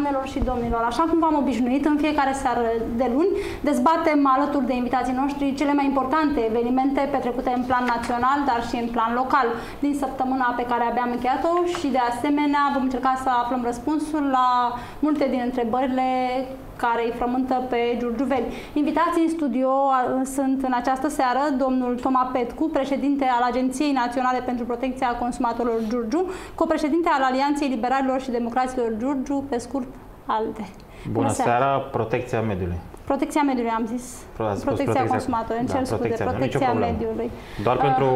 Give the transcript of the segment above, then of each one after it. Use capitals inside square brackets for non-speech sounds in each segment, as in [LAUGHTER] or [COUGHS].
doamnelor și domnilor, așa cum v-am obișnuit în fiecare seară de luni, dezbatem alături de invitații noștri cele mai importante evenimente petrecute în plan național, dar și în plan local. Din săptămâna pe care abia am încheiat-o și de asemenea vom încerca să aflăm răspunsul la multe din întrebările care îi frământă pe Giurgiuveni. Invitații în studio sunt în această seară domnul Toma Petcu, președinte al Agenției Naționale pentru Protecția Consumatorilor Giurgiu, co-președinte al Alianței Liberalilor și Democraților Giurgiu, pe scurt ALDE. Bună, Bună seara, seara, protecția mediului. Protecția mediului, am zis. Protecția, protecția consumatorului, îmi da, cer scuze, protecția, protecția mediului. Doar uh, pentru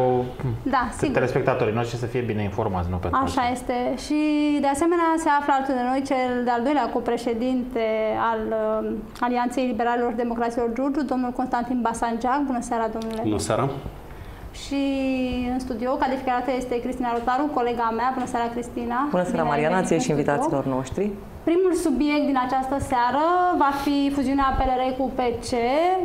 da, telespectatorii noștri să fie bine informați, nu pentru Așa alții. este. Și de asemenea se află alături de noi cel de-al doilea copreședinte al uh, Alianței Liberalilor Democraților Giurgiu, domnul Constantin Basangeac. Bună seara, domnule. Bună seara. Și în studio, calificată este Cristina Rotaru, colega mea. Bună seara, Cristina. Bună seara, Mariana, ție și invitațiilor noștri. Primul subiect din această seară va fi fuziunea PLR cu PC,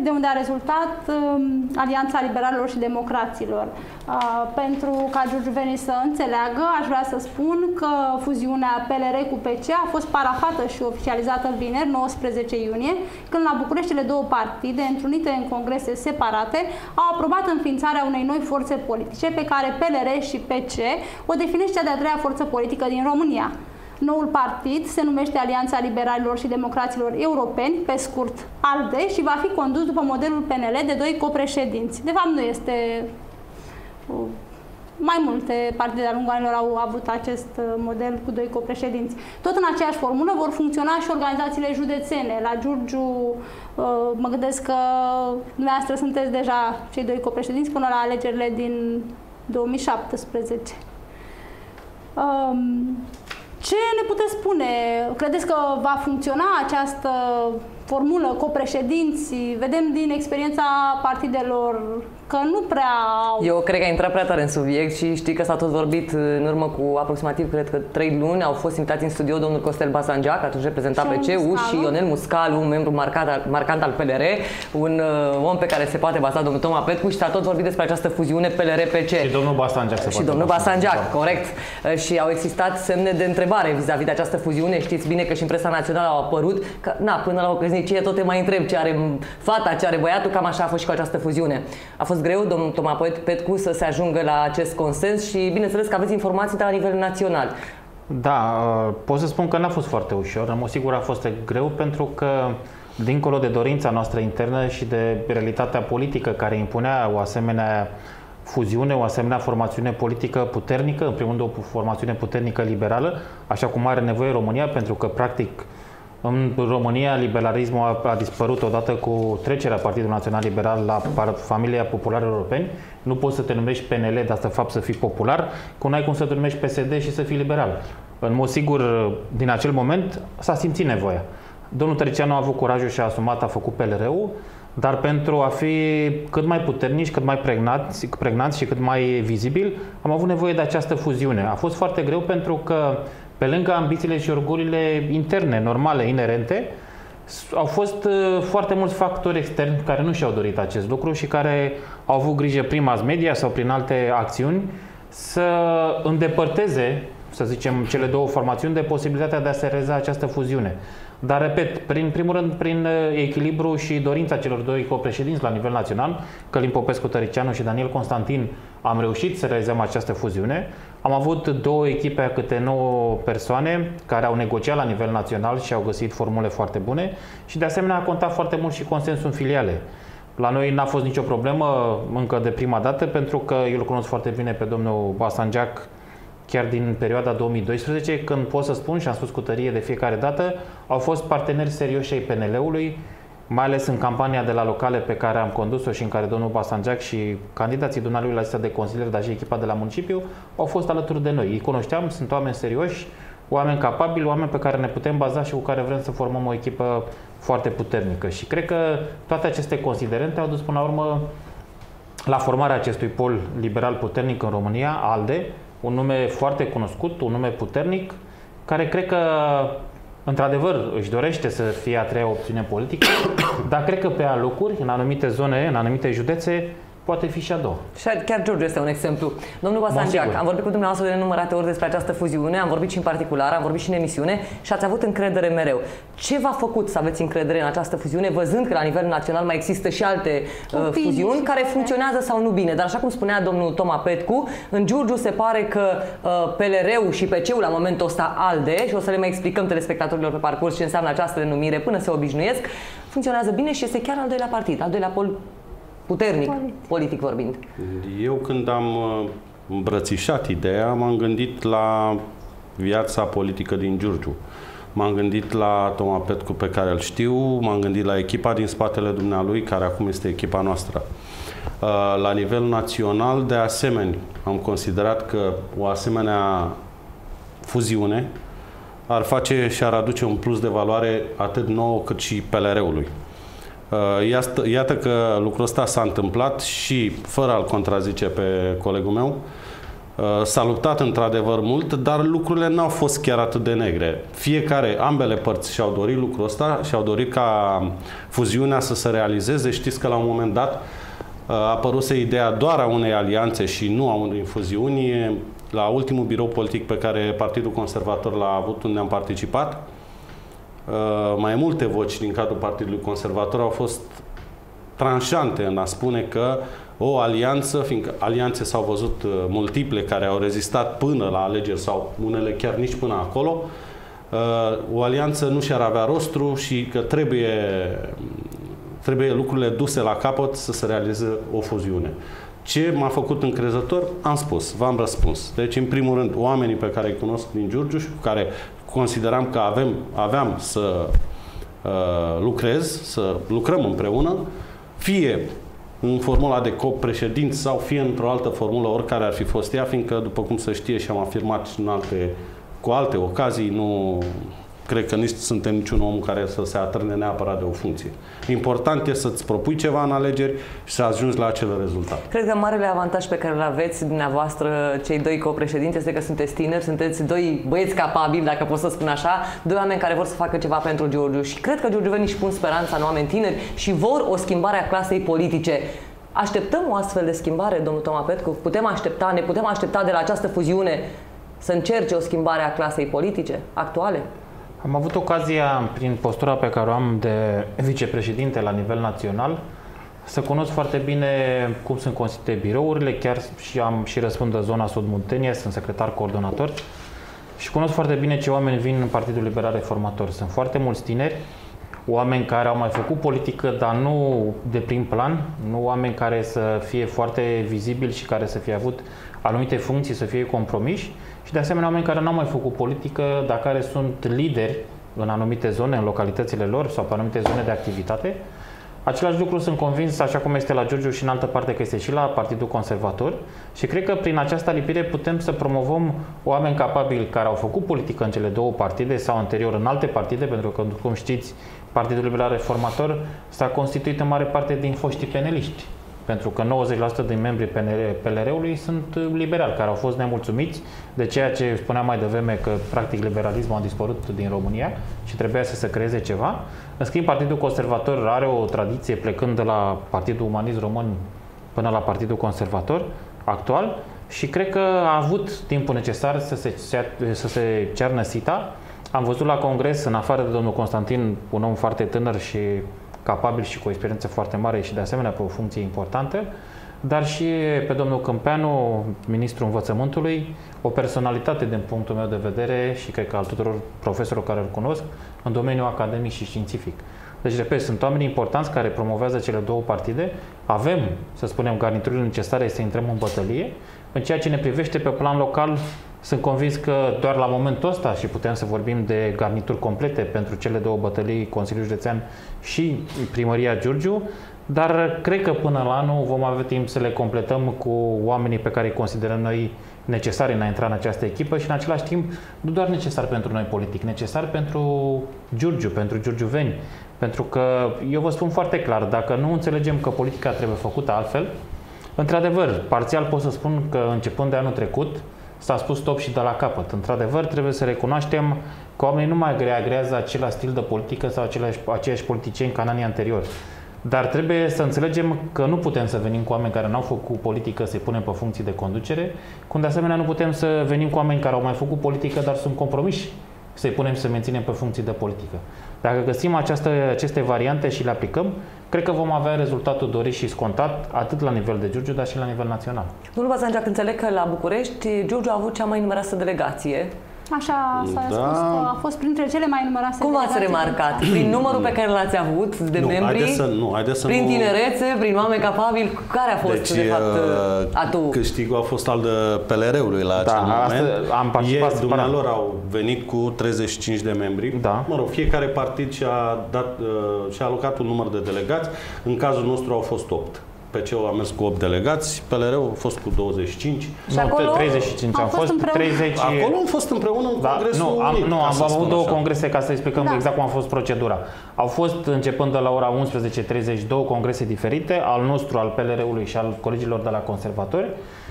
de unde a rezultat um, Alianța Liberalilor și Democraților. Uh, pentru ca Giurgiuvenii să înțeleagă, aș vrea să spun că fuziunea PLR cu PC a fost parafată și oficializată vineri, 19 iunie, când la București cele două partide, întrunite în congrese separate, au aprobat înființarea unei noi forțe politice pe care PLR și PC o definește cea de-a treia forță politică din România. Noul partid se numește Alianța Liberalilor și Democraților Europeni, pe scurt ALDE, și va fi condus după modelul PNL de doi copreședinți. De fapt, nu este mai multe partide de-a lungul anilor au avut acest uh, model cu doi copreședinți. Tot în aceeași formulă vor funcționa și organizațiile județene. La Giurgiu uh, mă gândesc că dumneavoastră sunteți deja cei doi copreședinți până la alegerile din 2017. Um, ce ne puteți spune? Credeți că va funcționa această formulă copreședinți? Vedem din experiența partidelor că nu prea au... Eu cred că a intrat prea tare în subiect și știi că s-a tot vorbit în urmă cu aproximativ, cred că trei luni, au fost invitați în studio domnul Costel Basangeac, atunci reprezentat pe CEU și Ionel Muscalu, un membru marcat, marcant al PLR, un uh, om pe care se poate baza domnul Toma Petcu și s-a tot vorbit despre această fuziune PLR-PC. Și domnul Basangeac se Și domnul Basangeac, corect. Uh, și au existat semne de întrebare vis-a-vis de această fuziune. Știți bine că și în presa națională au apărut că, na, până la o căsnicie tot te mai întreb ce are fata, ce are băiatul, cam așa a fost și cu această fuziune. A fost greu, domnul Toma Petcu, să se ajungă la acest consens și bineînțeles că aveți informații de la nivel național. Da, uh, pot să spun că n-a fost foarte ușor. În mod sigur a fost greu pentru că dincolo de dorința noastră internă și de realitatea politică care impunea o asemenea fuziune, o asemenea formațiune politică puternică, în primul rând o formațiune puternică liberală, așa cum are nevoie România, pentru că practic în România, liberalismul a, a dispărut odată cu trecerea Partidului Național Liberal la familia populară europeni. Nu poți să te numești PNL, dar de fapt să fii popular, cu n-ai cum să te numești PSD și să fii liberal. În mod sigur, din acel moment s-a simțit nevoia. Domnul Tăricianu a avut curajul și a asumat, a făcut PLR-ul, dar pentru a fi cât mai puternici, cât mai pregnanți, pregnanți și cât mai vizibil, am avut nevoie de această fuziune. A fost foarte greu pentru că pe lângă ambițiile și orgolile interne, normale, inerente, au fost uh, foarte mulți factori externi care nu și-au dorit acest lucru și care au avut grijă prin mass media sau prin alte acțiuni să îndepărteze, să zicem, cele două formațiuni de posibilitatea de a se reza această fuziune. Dar, repet, prin primul rând, prin uh, echilibru și dorința celor doi copreședinți la nivel național, Călim Popescu Tăricianu și Daniel Constantin, am reușit să realizăm această fuziune. Am avut două echipe, câte 9 persoane, care au negociat la nivel național și au găsit formule foarte bune și, de asemenea, a contat foarte mult și consensul în filiale. La noi n-a fost nicio problemă încă de prima dată, pentru că eu îl cunosc foarte bine pe domnul Basanjac, chiar din perioada 2012, când pot să spun și am spus cu tărie de fiecare dată, au fost parteneri serioși ai PNL-ului, mai ales în campania de la locale pe care am condus-o și în care domnul Basanjac și candidații dumnealui la lista de consilieri, dar și echipa de la municipiu, au fost alături de noi. Îi cunoșteam, sunt oameni serioși, oameni capabili, oameni pe care ne putem baza și cu care vrem să formăm o echipă foarte puternică. Și cred că toate aceste considerente au dus până la urmă la formarea acestui pol liberal puternic în România, ALDE, un nume foarte cunoscut, un nume puternic, care cred că într-adevăr își dorește să fie a treia opțiune politică, [COUGHS] dar cred că pe alocuri, în anumite zone, în anumite județe, poate fi și a doua. Și chiar George este un exemplu. Domnul Basangiac, am vorbit cu dumneavoastră de nenumărate ori despre această fuziune, am vorbit și în particular, am vorbit și în emisiune și ați avut încredere mereu. Ce v-a făcut să aveți încredere în această fuziune, văzând că la nivel național mai există și alte uh, fuziuni care funcționează sau nu bine? Dar așa cum spunea domnul Toma Petcu, în Giurgiu se pare că uh, PLR-ul și PC-ul la momentul ăsta ALDE, și o să le mai explicăm telespectatorilor pe parcurs ce înseamnă această denumire până se obișnuiesc, funcționează bine și este chiar al doilea partid, al doilea pol puternic, politic, politic vorbind. Eu când am uh, îmbrățișat ideea, m-am gândit la viața politică din Giurgiu. M-am gândit la Toma Petcu pe care îl știu, m-am gândit la echipa din spatele dumnealui, care acum este echipa noastră. Uh, la nivel național, de asemenea, am considerat că o asemenea fuziune ar face și ar aduce un plus de valoare atât nouă cât și PLR-ului. Uh, iată că lucrul ăsta s-a întâmplat și, fără a-l contrazice pe colegul meu, uh, s-a luptat într-adevăr mult, dar lucrurile n-au fost chiar atât de negre. Fiecare, ambele părți și-au dorit lucrul ăsta și-au dorit ca fuziunea să se realizeze. Știți că la un moment dat uh, a apăruse ideea doar a unei alianțe și nu a unei fuziuni. La ultimul birou politic pe care Partidul Conservator l-a avut, unde am participat, Uh, mai multe voci din cadrul Partidului Conservator au fost tranșante în a spune că o alianță, fiindcă alianțe s-au văzut uh, multiple care au rezistat până la alegeri sau unele chiar nici până acolo, uh, o alianță nu și-ar avea rostru și că trebuie, trebuie lucrurile duse la capăt să se realizeze o fuziune. Ce m-a făcut încrezător? Am spus, v-am răspuns. Deci, în primul rând, oamenii pe care îi cunosc din Giurgiu și cu care consideram că avem, aveam să uh, lucrez, să lucrăm împreună, fie în formula de co-președinți sau fie într-o altă formulă, oricare ar fi fost ea, fiindcă, după cum se știe și am afirmat în alte, cu alte ocazii, nu cred că nici suntem niciun om care să se atârne neapărat de o funcție. Important e să-ți propui ceva în alegeri și să ajungi la acel rezultat. Cred că marele avantaj pe care îl aveți dumneavoastră, cei doi copreședinți, este că sunteți tineri, sunteți doi băieți capabili, dacă pot să spun așa, doi oameni care vor să facă ceva pentru Giurgiu. Și cred că giurgiuvenii își pun speranța în oameni tineri și vor o schimbare a clasei politice. Așteptăm o astfel de schimbare, domnul Toma Petcu? Putem aștepta, ne putem aștepta de la această fuziune să încerce o schimbare a clasei politice actuale? Am avut ocazia, prin postura pe care o am de vicepreședinte la nivel național, să cunosc foarte bine cum sunt constituite birourile, chiar și am și răspund de zona Sud Muntenie, sunt secretar coordonator și cunosc foarte bine ce oameni vin în Partidul Liberal Reformator. Sunt foarte mulți tineri, oameni care au mai făcut politică, dar nu de prim plan, nu oameni care să fie foarte vizibili și care să fie avut anumite funcții, să fie compromiși, și de asemenea oameni care n-au mai făcut politică, dar care sunt lideri în anumite zone, în localitățile lor sau pe anumite zone de activitate. Același lucru sunt convins, așa cum este la Giurgiu și în altă parte, că este și la Partidul Conservator și cred că prin această lipire putem să promovăm oameni capabili care au făcut politică în cele două partide sau anterior în alte partide, pentru că, cum știți, Partidul Liberal Reformator s-a constituit în mare parte din foștii peneliști pentru că 90% din membrii PLR-ului sunt uh, liberali, care au fost nemulțumiți de ceea ce spuneam mai devreme că practic liberalismul a dispărut din România și trebuia să se creeze ceva. În schimb, Partidul Conservator are o tradiție plecând de la Partidul Umanist Român până la Partidul Conservator actual și cred că a avut timpul necesar să se, să se cearnă SITA. Am văzut la congres, în afară de domnul Constantin, un om foarte tânăr și capabil și cu o experiență foarte mare și de asemenea pe o funcție importantă, dar și pe domnul Câmpeanu, ministrul învățământului, o personalitate din punctul meu de vedere și cred că al tuturor profesorilor care îl cunosc, în domeniul academic și științific. Deci, repet, sunt oameni importanți care promovează cele două partide. Avem, să spunem, garniturile necesare să intrăm în bătălie. În ceea ce ne privește pe plan local, sunt convins că doar la momentul ăsta și putem să vorbim de garnituri complete pentru cele două bătălii, Consiliul Județean și Primăria Giurgiu, dar cred că până la anul vom avea timp să le completăm cu oamenii pe care îi considerăm noi necesari în a intra în această echipă și în același timp nu doar necesar pentru noi politic, necesar pentru Giurgiu, pentru giurgiuveni. Pentru că eu vă spun foarte clar, dacă nu înțelegem că politica trebuie făcută altfel, într-adevăr, parțial pot să spun că începând de anul trecut, s-a spus stop și de la capăt. Într-adevăr, trebuie să recunoaștem că oamenii nu mai agrează același stil de politică sau aceleași, aceiași politicieni ca în anii anteriori. Dar trebuie să înțelegem că nu putem să venim cu oameni care n-au făcut politică să-i punem pe funcții de conducere, cum de asemenea nu putem să venim cu oameni care au mai făcut politică, dar sunt compromiși să-i punem să menținem pe funcții de politică. Dacă găsim această, aceste variante și le aplicăm, cred că vom avea rezultatul dorit și scontat, atât la nivel de Giurgiu, dar și la nivel național. Domnul Bazangeac, înțeleg că la București Giurgiu a avut cea mai numeroasă delegație Așa s-a Da. spus că a fost printre cele mai numeroase Cum v-ați delegații. remarcat? Prin numărul pe care l-ați avut de Nu, membri? haideți să- nu, haideți să prin nu- tinerețe, prin oameni capabili? Care a fost, Deci, de fapt, uh, atul? câștigul a fost al de PLR-ului la Da, acel moment. asta- am participat Ieri, separat. dumnealor au venit cu 35 de membri. Da. Mă rog, fiecare partid și-a, dat, uh, și-a alocat un număr de delegați. În cazul nostru au fost 8. PC-ul a mers cu 8 delegați, PLR-ul a fost cu 25. Și nu, acolo 35, au au fost fost împreună. 30. Acolo am fost împreună în Da, congresul nu, am, unit, nu, ca am să avut spun două așa. congrese ca să explicăm Da. exact cum a fost procedura. Au fost, începând de la ora 11.30, două congrese diferite, al nostru, al PLR-ului și al colegilor de la conservatori.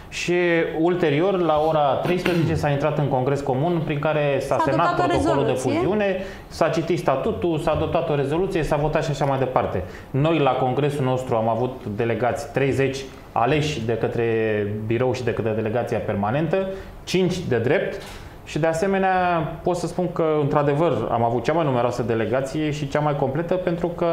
Și ulterior, la ora 13, s-a intrat în congres comun prin care s-a, S-a semnat adoptat o protocolul de rezoluție. fuziune, s-a citit statutul, s-a adoptat o rezoluție, s-a votat și așa mai departe. Noi la congresul nostru am avut delegați 30 aleși de către birou și de către delegația permanentă, 5 de drept și de asemenea pot să spun că într-adevăr am avut cea mai numeroasă delegație și cea mai completă pentru că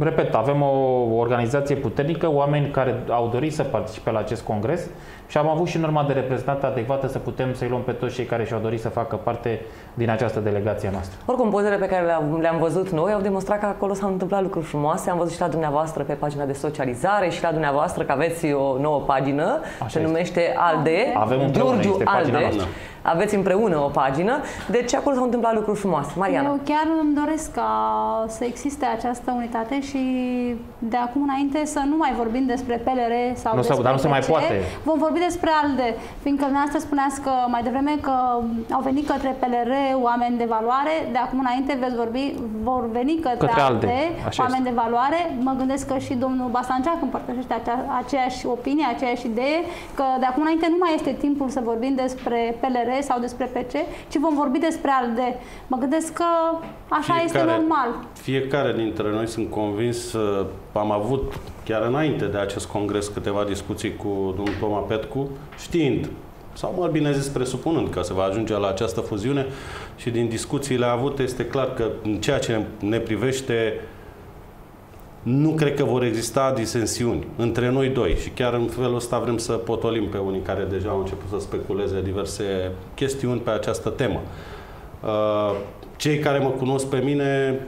repet, avem o organizație puternică, oameni care au dorit să participe la acest congres și am avut și norma de reprezentant adecvată să putem să-i luăm pe toți cei care și-au dorit să facă parte din această delegație a noastră. Oricum, pozele pe care le-am, le-am văzut noi au demonstrat că acolo s-au întâmplat lucruri frumoase. Am văzut și la dumneavoastră pe pagina de socializare și la dumneavoastră că aveți o nouă pagină, Așa se este. numește ALDE, Avem împreună, Giurgiu este pagina ALDE. noastră. Aveți împreună o pagină, deci acolo s-au întâmplat lucruri frumoase. Mariana. Eu chiar îmi doresc ca să existe această unitate și de acum înainte să nu mai vorbim despre PLR sau Nu se- despre dar nu se mai PC. poate. Vom vorbi despre ALDE, fiindcă dumneavoastră spuneați că mai devreme că au venit către PLR oameni de valoare, de acum înainte veți vorbi, vor veni către, Către ALDE, ALDE așa oameni de valoare. Mă gândesc că și domnul Basanceac împărtășește acea, aceeași opinie, aceeași idee, că de acum înainte nu mai este timpul să vorbim despre PLR sau despre PC, ci vom vorbi despre ALDE. Mă gândesc că așa este normal. Fiecare dintre noi sunt convins, uh, am avut chiar înainte de acest congres câteva discuții cu domnul Toma Petcu, știind sau mai bine zis presupunând că se va ajunge la această fuziune și din discuțiile avute este clar că în ceea ce ne privește nu cred că vor exista disensiuni între noi doi și chiar în felul ăsta vrem să potolim pe unii care deja au început să speculeze diverse chestiuni pe această temă. Uh, Cei care mă cunosc pe mine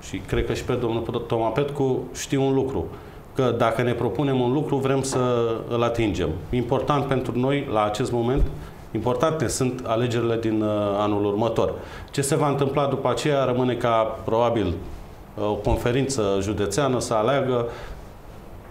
și cred că și pe domnul Toma Petcu știu un lucru, că dacă ne propunem un lucru, vrem să îl atingem. Important pentru noi, la acest moment, importante sunt alegerile din uh, anul următor. Ce se va întâmpla după aceea rămâne ca, probabil, uh, o conferință județeană să aleagă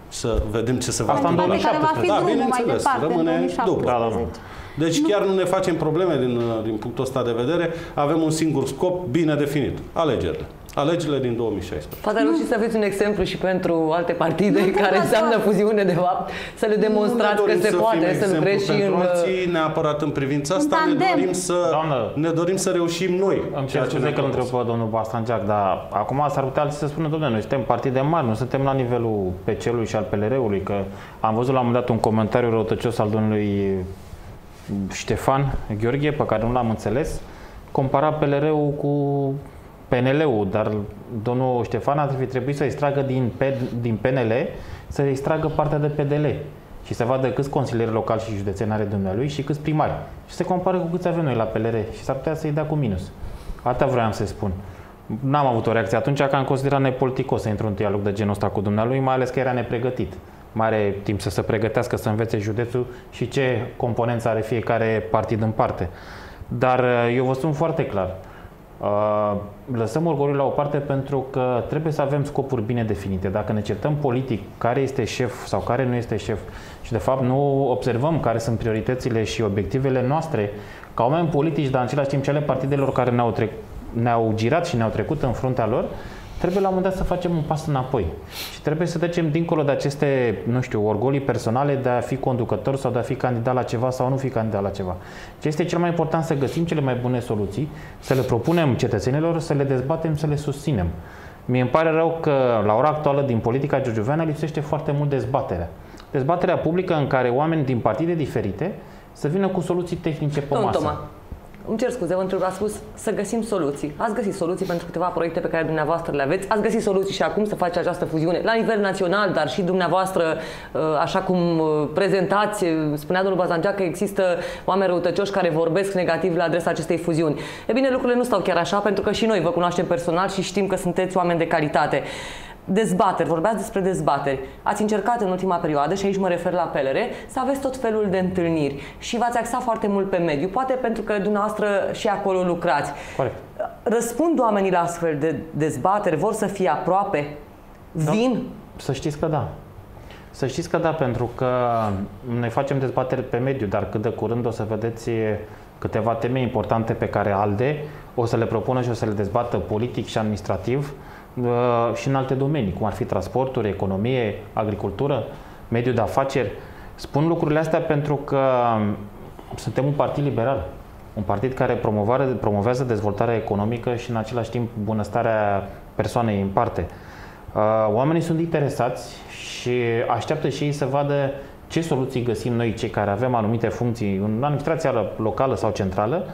să vedem ce se va Asta în întâmpla. Unitate care va fi Da, drumul mai bineînțeles, departe, în rămâne 2017. după. Da, da, da. Deci chiar nu ne facem probleme din, uh, din punctul ăsta de vedere. Avem un singur scop bine definit. Alegerile. Alegerile din 2016. Poate ar reuși să aveți un exemplu și pentru alte partide Nu, [LAUGHS] care întâmplător. înseamnă fuziune, de fapt, să le demonstrați Nu ne că dorim se să poate fim să exemplu lucrezi și în... pentru alții, neapărat în privința asta, ne tandem. dorim, să, Doamnă. ne dorim să reușim noi. Îmi ceea cer ce scuze ne că îl întreb propus. pe domnul Bastangeac, dar acum s-ar putea alții să spună, domnule, noi suntem partide mari, nu suntem la nivelul PC-ului și al PLR-ului, că am văzut la un moment dat un comentariu răutăcios al domnului Ștefan Gheorghe, pe care nu l-am înțeles, compara PLR-ul cu PNL-ul, dar domnul Ștefan ar fi trebuit să extragă din, P, din PNL, să extragă partea de PDL și să vadă câți consilieri locali și județeni are dumnealui și câți primari. Și se compară cu câți avem noi la PLR și s-ar putea să-i dea cu minus. Atâta vreau să spun. N-am avut o reacție atunci că am considerat nepoliticos să intru în dialog de genul ăsta cu dumnealui, mai ales că era nepregătit. Mai are timp să se pregătească, să învețe județul și ce componență are fiecare partid în parte. Dar uh, eu vă spun foarte clar, uh, lăsăm orgoliul la o parte pentru că trebuie să avem scopuri bine definite. Dacă ne certăm politic care este șef sau care nu este șef și de fapt nu observăm care sunt prioritățile și obiectivele noastre ca oameni politici, dar în același timp cele partidelor care ne-au, trec- ne-au girat și ne-au trecut în fruntea lor, trebuie la un moment dat să facem un pas înapoi. Și trebuie să trecem dincolo de aceste, nu știu, orgolii personale de a fi conducător sau de a fi candidat la ceva sau a nu fi candidat la ceva. Ce este cel mai important să găsim cele mai bune soluții, să le propunem cetățenilor, să le dezbatem, să le susținem. Mie îmi pare rău că la ora actuală din politica giurgiuveană lipsește foarte mult dezbaterea. Dezbaterea publică în care oameni din partide diferite să vină cu soluții tehnice pe Domnul masă. Toma, îmi cer scuze, vă întreb, a spus să găsim soluții. Ați găsit soluții pentru câteva proiecte pe care dumneavoastră le aveți. Ați găsit soluții și acum să faceți această fuziune la nivel național, dar și dumneavoastră, uh, așa cum uh, prezentați, uh, spunea domnul Bazangea că există oameni răutăcioși care vorbesc negativ la adresa acestei fuziuni. E bine, lucrurile nu stau chiar așa, pentru că și noi vă cunoaștem personal și știm că sunteți oameni de calitate. Dezbateri, vorbeați despre dezbateri. Ați încercat în ultima perioadă, și aici mă refer la PLR, să aveți tot felul de întâlniri și v-ați axat foarte mult pe mediu, poate pentru că dumneavoastră și acolo lucrați. Corect. Răspund oamenii la astfel de dezbateri, vor să fie aproape, vin? Să știți că da. Să știți că da, pentru că ne facem dezbateri pe mediu, dar cât de curând o să vedeți câteva teme importante pe care ALDE o să le propună și o să le dezbată politic și administrativ uh, și în alte domenii, cum ar fi transporturi, economie, agricultură, mediul de afaceri. Spun lucrurile astea pentru că suntem un partid liberal, un partid care promovează dezvoltarea economică și în același timp bunăstarea persoanei în parte. Uh, oamenii sunt interesați și așteaptă și ei să vadă ce soluții găsim noi, cei care avem anumite funcții în administrația locală sau centrală,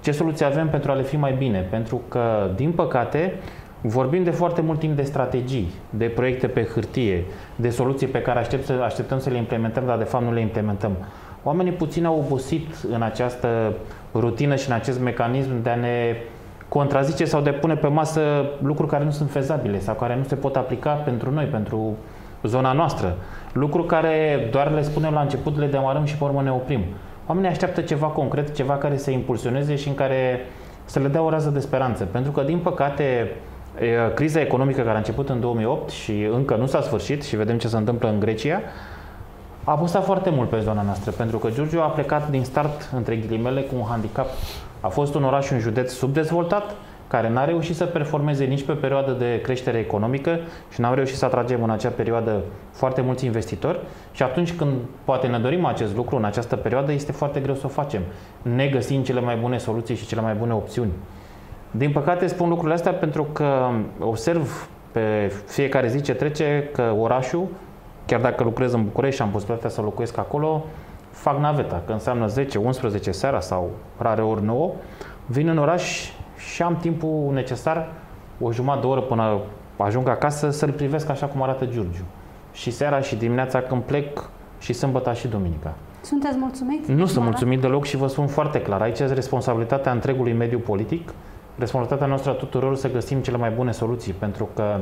ce soluții avem pentru a le fi mai bine. Pentru că, din păcate, vorbim de foarte mult timp de strategii, de proiecte pe hârtie, de soluții pe care aștept să, așteptăm să le implementăm, dar de fapt nu le implementăm. Oamenii puțin au obosit în această rutină și în acest mecanism de a ne contrazice sau de a pune pe masă lucruri care nu sunt fezabile sau care nu se pot aplica pentru noi, pentru zona noastră. Lucruri care doar le spunem la început, le demarăm și pe urmă ne oprim. Oamenii așteaptă ceva concret, ceva care să impulsioneze și în care să le dea o rază de speranță. Pentru că, din păcate, criza economică care a început în 2008 și încă nu s-a sfârșit și vedem ce se întâmplă în Grecia, a apăsat foarte mult pe zona noastră, pentru că Giurgiu a plecat din start, între ghilimele, cu un handicap. A fost un oraș, un județ subdezvoltat, care n-a reușit să performeze nici pe perioadă de creștere economică și n-am reușit să atragem în acea perioadă foarte mulți investitori și atunci când poate ne dorim acest lucru în această perioadă, este foarte greu să o facem, ne găsim cele mai bune soluții și cele mai bune opțiuni. Din păcate spun lucrurile astea pentru că observ pe fiecare zi ce trece că orașul, chiar dacă lucrez în București și am posibilitatea să locuiesc acolo, fac naveta, că înseamnă 10-11 seara sau rare ori 9, vin în oraș și am timpul necesar, o jumătate de oră până ajung acasă, să-l privesc așa cum arată Giurgiu. Și seara și dimineața când plec și sâmbătă și duminica. Sunteți mulțumiți? Nu sunt mulțumit deloc și vă spun foarte clar. Aici este responsabilitatea întregului mediu politic, responsabilitatea noastră a tuturor să găsim cele mai bune soluții, pentru că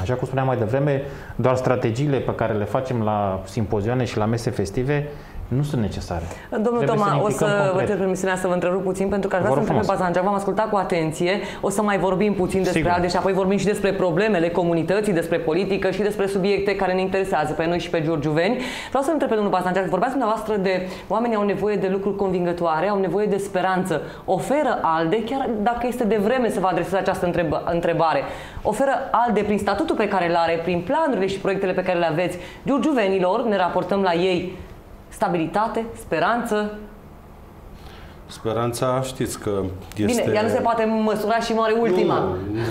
Așa cum spuneam mai devreme, doar strategiile pe care le facem la simpozioane și la mese festive nu sunt necesare. Domnul Trebuie Toma, să o să vă cer permisiunea să vă întrerup puțin pentru că aș vrea să întreb pe Bazangea, v-am ascultat cu atenție, o să mai vorbim puțin despre Sigur. ALDE și apoi vorbim și despre problemele comunității, despre politică și despre subiecte care ne interesează pe noi și pe giurgiuveni. Vreau să întreb pe domnul Bazangea, vorbeați dumneavoastră de oamenii au nevoie de lucruri convingătoare, au nevoie de speranță. Oferă ALDE, chiar dacă este de vreme să vă adresați această întrebare, oferă ALDE prin statutul pe care îl are, prin planurile și proiectele pe care le aveți, giurgiuvenilor, ne raportăm la ei, stabilitate, speranță. Speranța, știți că este... Bine, ea nu se poate măsura și moare ultima.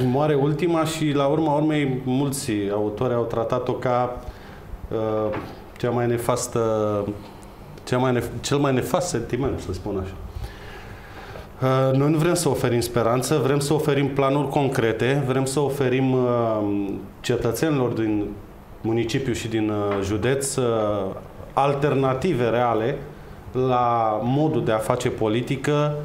Nu, moare ultima și la urma urmei mulți autori au tratat-o ca uh, cea mai nefastă, cea mai nef- cel mai nefast sentiment, să spun așa. Uh, noi nu vrem să oferim speranță, vrem să oferim planuri concrete, vrem să oferim uh, cetățenilor din municipiu și din uh, județ uh, alternative reale la modul de a face politică,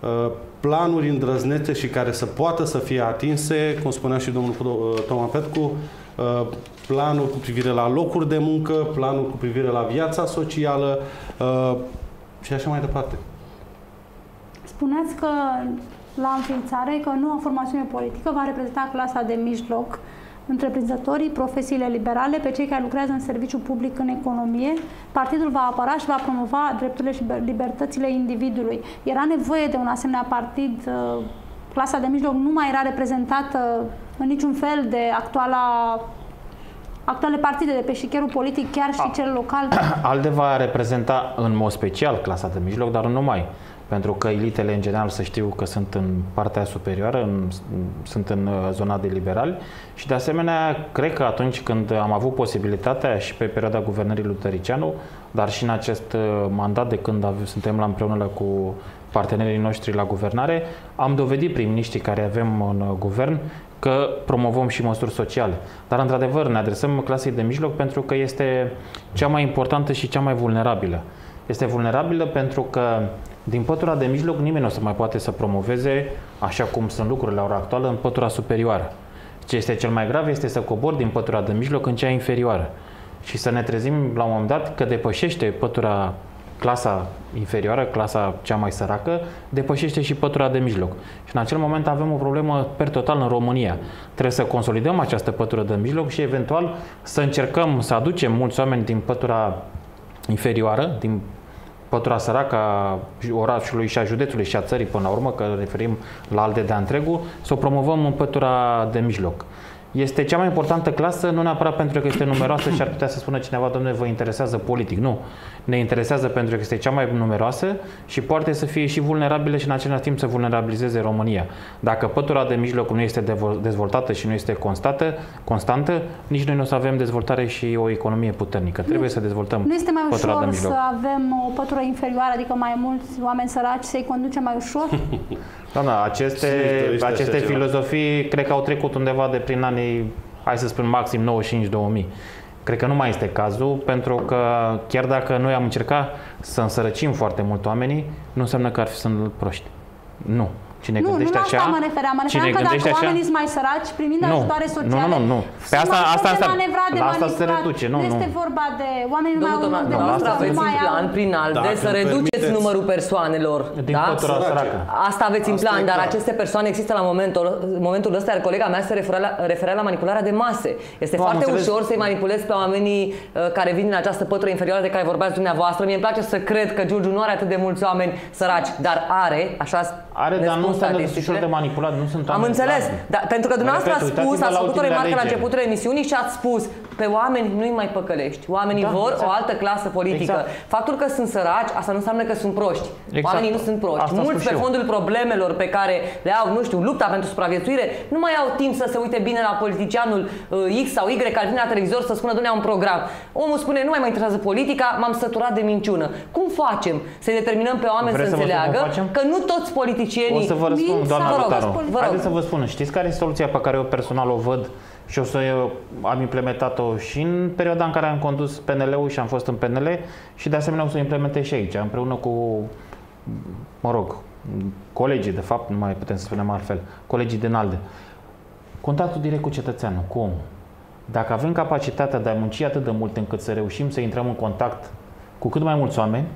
uh, planuri îndrăznețe și care să poată să fie atinse, cum spunea și domnul uh, Toma Petcu, uh, planuri cu privire la locuri de muncă, planuri cu privire la viața socială și așa mai departe. Spuneați că la înființare că noua formațiune politică va reprezenta clasa de mijloc întreprinzătorii, profesiile liberale, pe cei care lucrează în serviciu public în economie, partidul va apăra și va promova drepturile și libertățile individului. Era nevoie de un asemenea partid, uh, clasa de mijloc nu mai era reprezentată în niciun fel de actuala actuale partide de pe șicherul politic, chiar și cel local? [CLEARS THROAT] ALDE va reprezenta în mod special clasa de mijloc, dar nu numai. Pentru că elitele în general să știu că sunt în partea superioară, în, sunt în uh, zona de liberali și de asemenea cred că atunci când am avut posibilitatea și pe perioada guvernării lui Tăricianu, dar și în acest uh, mandat de când suntem la împreună cu partenerii noștri la guvernare, am dovedit prin miniștrii care avem în uh, guvern că promovăm și măsuri sociale. Dar, într-adevăr, ne adresăm clasei de mijloc pentru că este cea mai importantă și cea mai vulnerabilă. Este vulnerabilă pentru că din pătura de mijloc nimeni nu o să mai poate să promoveze, așa cum sunt lucrurile la ora actuală, în pătura superioară. Ce este cel mai grav este să cobor din pătura de mijloc în cea inferioară și să ne trezim la un moment dat că depășește pătura clasa inferioară, clasa cea mai săracă, depășește și pătura de mijloc. Și în acel moment avem o problemă per total în România. Trebuie să consolidăm această pătură de mijloc și eventual să încercăm să aducem mulți oameni din pătura inferioară, din pătura săracă a orașului și a județului și a țării până la urmă, că referim la alte de întregul, să o promovăm în pătura de mijloc. Este cea mai importantă clasă, nu neapărat pentru că este numeroasă și ar putea să spună cineva, domnule, vă interesează politic. Nu. Ne interesează pentru că este cea mai numeroasă și poate să fie și vulnerabilă și în același timp să vulnerabilizeze România. Dacă pătura de mijloc nu este dezvoltată și nu este constată, constantă, nici noi nu o să avem dezvoltare și o economie puternică. Trebuie să dezvoltăm Nu este mai pătura ușor de mijloc. să avem o pătură inferioară, adică mai mulți oameni săraci, să-i conducem mai ușor? [LAUGHS] Doamna, aceste, aceste filozofii cred că au trecut undeva de prin anii, hai să spun, maxim 95-2000. Cred că nu mai este cazul, pentru că chiar dacă noi am încercat să însărăcim foarte mult oamenii, nu înseamnă că ar fi sunt proști. Nu. Cine nu, gândește nu așa, asta mă refeream. Mă referam că dacă așa, oamenii sunt mai săraci, primind nu, ajutoare sociale, nu, nu, nu. Pe asta, mai asta, asta, de la asta se reduce. Nu, nu. nu. este vorba de oameni mai Domnul au de dumneavoastră muncă, aveți nu în mai plan au... prin ALDE Dacă să reduceți permiteți. numărul persoanelor. Din da? pătura săracă. Asta aveți în Asta plan, e dar clar. aceste persoane există la momentul, momentul ăsta, iar colega mea se referea la, referea la manipularea de mase. Este Nu, am foarte înțeles. ușor să-i manipulezi pe oamenii uh, care vin din această pătură inferioară de care vorbeați dumneavoastră. Mie îmi place să cred că Giurgiu nu are atât de mulți oameni săraci, dar are, așa Are, ne dar nu spun înseamnă ușor statisticile. de manipulat, nu sunt Am oameni înțeles, slabi. da, pentru că dumneavoastră repet, ați spus, uitați-vă ați la făcut o ultimele remarcă la alegeri. începutul emisiunii și ați spus pe oameni nu-i mai păcălești. Oamenii Da, vor exact. o altă clasă politică. Exact. Faptul că sunt săraci, asta nu înseamnă că sunt proști. Exact. Oamenii nu sunt proști. Asta Mulți spun și pe eu. fondul problemelor pe care le au, nu știu, lupta pentru supraviețuire, nu mai au timp să se uite bine la politicianul uh, X sau Y care vine la televizor să spună, domnule, am un program. Omul spune, nu mai mă interesează politica, m-am săturat de minciună. Cum facem să determinăm pe oameni Vreți să să vă spun cum înțeleagă facem? că nu toți O politicienii să vă răspund, Minți doamna sau- Rotaru. Vă rog. Haideți să vă spun. Știți care este soluția pe care eu personal o văd și o să eu am implementat-o și în perioada în care am condus PNL-ul și am fost în PNL și de asemenea o să o implementez și aici, împreună cu, mă rog, colegii, de fapt, nu mai putem să spunem altfel, colegii din ALDE. Contactul direct cu cetățeanul, cu omul. Dacă avem capacitatea de a munci atât de mult încât să reușim să intrăm în contact cu cât mai mulți oameni,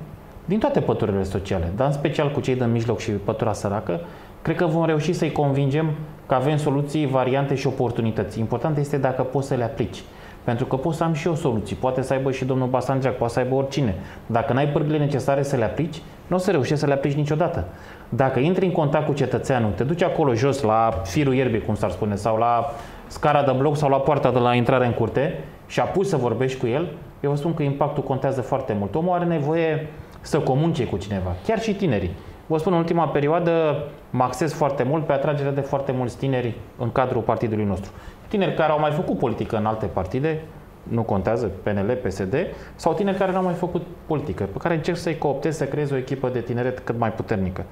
din toate păturile sociale, dar în special cu cei din mijloc și pătura săracă, cred că vom reuși să-i convingem că avem soluții, variante și oportunități. Important este dacă poți să le aplici. Pentru că pot să am și eu soluții. Poate să aibă și domnul Basangeac, poate să aibă oricine. Dacă n-ai pârghile necesare să le aplici, nu o să reușești să le aplici niciodată. Dacă intri în contact cu cetățeanul, te duci acolo jos la firul ierbii, cum s-ar spune, sau la scara de bloc sau la poarta de la intrare în curte și apuci să vorbești cu el, eu vă spun că impactul contează foarte mult. Omul are nevoie să comunice cu cineva, chiar și tinerii. Vă spun, în ultima perioadă mă axez foarte mult pe atragerea de foarte mulți tineri în cadrul partidului nostru. Tineri care au mai făcut politică în alte partide, nu contează, PNL, PSD, sau tineri care n-au mai făcut politică, pe care încerc să-i cooptez să creez o echipă de tineret cât mai puternică.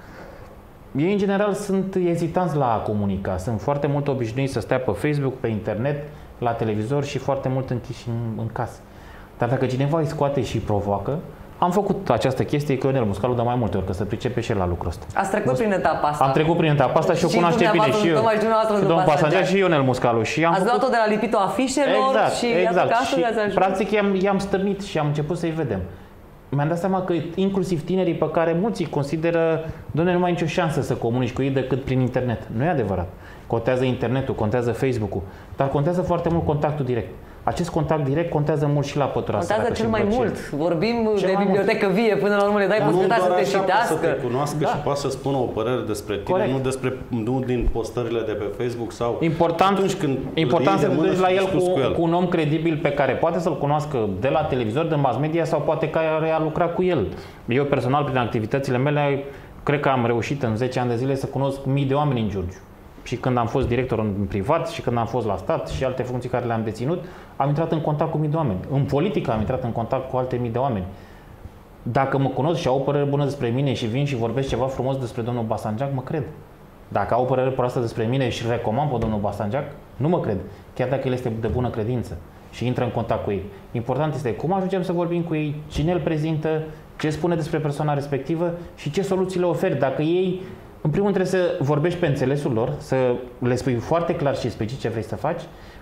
Ei, în general, sunt ezitanți la a comunica. Sunt foarte mult obișnuiți să stea pe Facebook, pe internet, la televizor și foarte mult închiși în, în casă. Dar dacă cineva îi scoate și îi provoacă, am făcut această chestie cu Ionel Muscalu de mai multe ori, că se pricepe și el la lucrul ăsta. Ați trecut prin etapa asta. Am trecut prin etapa asta și o Și cunoaște bine dumneavoastră, și eu. tocmai și dumneavoastră, și domnul domnul Pasager Pasager. și Ionel Muscalu. Și am Ați făcut... luat-o de la lipitul afișelor Exact, și exact. iată că astăzi și ați ajuns. practic i-am, i-am stârnit și am început să-i vedem. Mi-am dat seama că inclusiv tinerii pe care mulți îi consideră, doamne, nu mai ai nicio șansă să comunici cu ei decât prin internet. Nu e adevărat. Contează internetul, contează Facebook-ul, dar contează foarte mult contactul direct. Acest contact direct contează mult și la pătura Contează săracă cel și mai plăcere. mult. Vorbim Cel de mai bibliotecă vie, până la urmă le dai Dar nu posibilitatea doar să te așa poate să citească. te cunoască Da. și poate să spună o părere despre tine, Corect. nu, despre, nu din postările de pe Facebook sau Important, atunci când important îl să iei te de duci mână la și el discuți cu, cu el. cu un om credibil pe care poate să-l cunoască de la televizor, de mass media sau poate care a lucrat cu el. Eu personal, prin activitățile mele, cred că am reușit în 10 ani de zile să cunosc mii de oameni în Giurgiu. Și când am fost director în privat și când am fost la stat și alte funcții care le-am deținut, am intrat în contact cu mii de oameni. În politică am intrat în contact cu alte mii de oameni. Dacă mă cunosc și au o părere bună despre mine și vin și vorbesc ceva frumos despre domnul Basanjac, mă cred. Dacă au o părere proastă despre mine și recomand pe domnul Basanjac, nu mă cred, chiar dacă el este de bună credință și intră în contact cu ei. Important este cum ajungem să vorbim cu ei, cine îl prezintă, ce spune despre persoana respectivă și ce soluții le oferi. Dacă ei, în primul rând, trebuie să vorbești pe înțelesul lor, să le spui foarte clar și specific ce vrei să faci,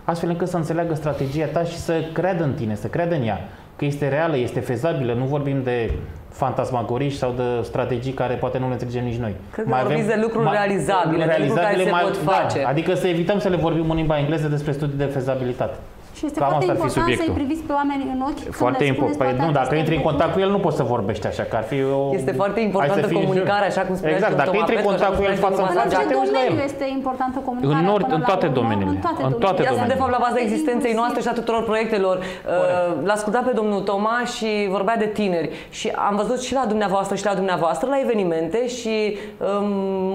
astfel încât să înțeleagă strategia ta și să creadă în tine, să creadă în ea, că este reală, este fezabilă, nu vorbim de fantasmagorii sau de strategii care poate nu le înțelegem nici noi. Cred că mai avem, de lucruri mai, realizabile, realizabile, de lucruri care se mai, pot da, face. Adică să evităm să le vorbim în limba engleză despre studii de fezabilitate. Și este Cam foarte important să-i priviți pe oameni în ochi Foarte important. Păi nu, dacă intri în contact cu el, nu poți să vorbești așa, că ar fi o... Este foarte importantă comunicarea, așa cum spuneți Exact, dacă intri în contact cu el față în față, te uiți la el. este importantă comunicarea? În, ori, în toate domeniile. În toate, în toate domeniile. de fapt, la baza existenței noastre și a tuturor proiectelor. Uh, l-a ascultat pe domnul Toma și vorbea de tineri. Și am văzut și la dumneavoastră și la dumneavoastră la evenimente și um,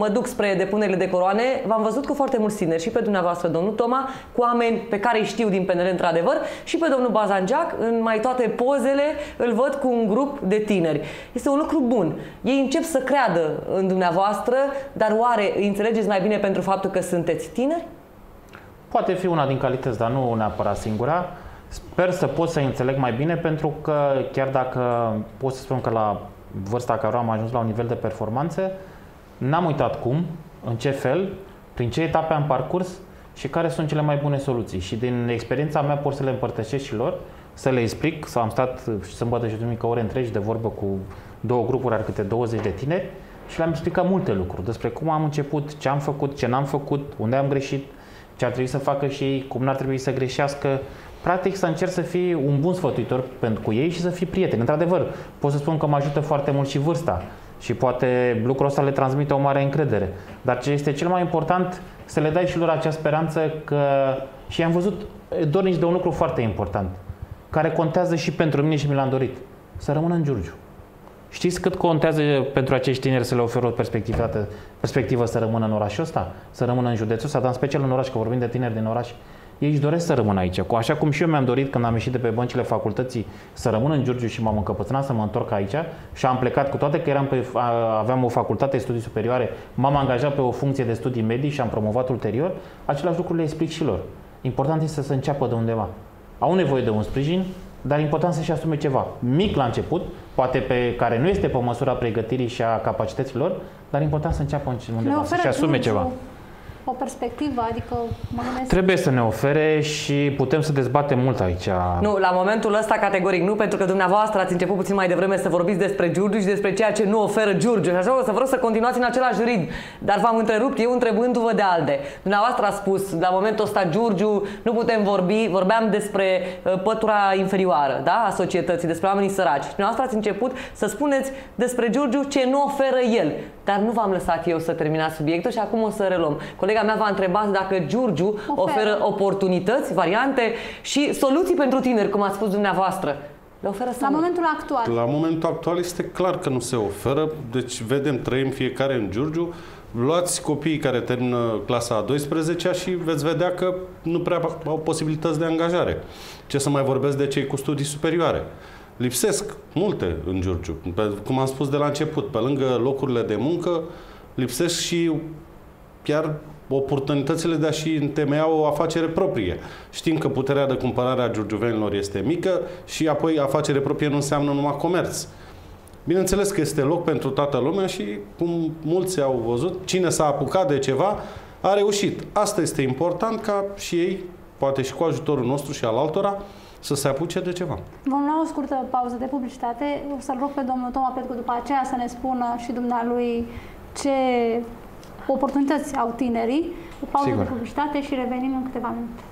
mă duc spre depunerile de coroane. V-am văzut cu foarte mulți tineri și pe dumneavoastră, domnul Toma, cu oameni pe care îi știu din PNL într-adevăr și pe domnul Bazangeac, în mai toate pozele, îl văd cu un grup de tineri. Este un lucru bun. Ei încep să creadă în dumneavoastră, dar oare îi înțelegeți mai bine pentru faptul că sunteți tineri? Poate fi una din calități, dar nu neapărat singura. Sper să pot să înțeleg mai bine pentru că chiar dacă pot să spun că la vârsta care am ajuns la un nivel de performanță, n-am uitat cum, în ce fel, prin ce etape am parcurs și care sunt cele mai bune soluții. Și din experiența mea pot să le împărtășesc și lor, să le explic, să am stat și sâmbătă și duminică ore întregi de vorbă cu două grupuri, ar câte 20 de tineri și le-am explicat multe lucruri despre cum am început, ce am făcut, ce n-am făcut, unde am greșit, ce ar trebui să facă și ei, cum n-ar trebui să greșească. Practic să încerc să fii un bun sfătuitor pentru cu ei și să fii prieten. Într-adevăr, pot să spun că mă ajută foarte mult și vârsta și poate lucrul ăsta le transmite o mare încredere. Dar ce este cel mai important, să le dai și lor acea speranță că... Și am văzut dornici de un lucru foarte important, care contează și pentru mine și mi l-am dorit. Să rămână în Giurgiu. Știți cât contează pentru acești tineri să le oferă o perspectivă, perspectivă să rămână în orașul ăsta? Să rămână în județul ăsta, dar în special în oraș, că vorbim de tineri din oraș ei își doresc să rămână aici. Cu așa cum și eu mi-am dorit când am ieșit de pe băncile facultății să rămân în Giurgiu și m-am încăpățânat să mă întorc aici și am plecat cu toate că eram pe, aveam o facultate de studii superioare, m-am angajat pe o funcție de studii medii și am promovat ulterior, același lucru le explic și lor. Important este să se înceapă de undeva. Au nevoie de un sprijin, dar important să-și asume ceva. Mic la început, poate pe care nu este pe măsura pregătirii și a capacităților, dar important să înceapă undeva, să-și asume ceva o perspectivă, adică mă gândesc... Trebuie să ne ofere și putem să dezbatem mult aici. Nu, la momentul ăsta categoric nu, pentru că dumneavoastră ați început puțin mai devreme să vorbiți despre Giurgiu și despre ceea ce nu oferă Giurgiu. Și așa o să vreau să continuați în același ritm. Dar v-am întrerupt eu întrebându-vă de alte. Dumneavoastră a spus, la momentul ăsta Giurgiu nu putem vorbi, vorbeam despre uh, pătura inferioară, da, a societății, despre oamenii săraci. Dumneavoastră ați început să spuneți despre Giurgiu ce nu oferă el. Dar nu v-am lăsat eu să terminați subiectul și acum o să reluăm. Colega mea v-a întrebat dacă Giurgiu oferă. oferă oportunități, variante și soluții pentru tineri, cum ați spus dumneavoastră. Le oferă La momentul actual. La momentul actual este clar că nu se oferă. Deci vedem, trăim fiecare în Giurgiu. Luați copiii care termină clasa a 12 și veți vedea că nu prea au posibilități de angajare. Ce să mai vorbesc de cei cu studii superioare. Lipsesc multe în Giurgiu. Cum am spus de la început, pe lângă locurile de muncă, lipsesc și chiar oportunitățile de a-și întemeia o afacere proprie. Știm că puterea de cumpărare a giurgiuvenilor este mică și apoi afacere proprie nu înseamnă numai comerț. Bineînțeles că este loc pentru toată lumea și, cum mulți au văzut, cine s-a apucat de ceva a reușit. Asta este important ca și ei, poate și cu ajutorul nostru și al altora, să se apuce de ceva. Vom lua o scurtă pauză de publicitate. O să-l rog pe domnul Toma Petcu după aceea să ne spună și dumnealui ce oportunități au tinerii. O pauză Sigur. de publicitate și revenim în câteva minute.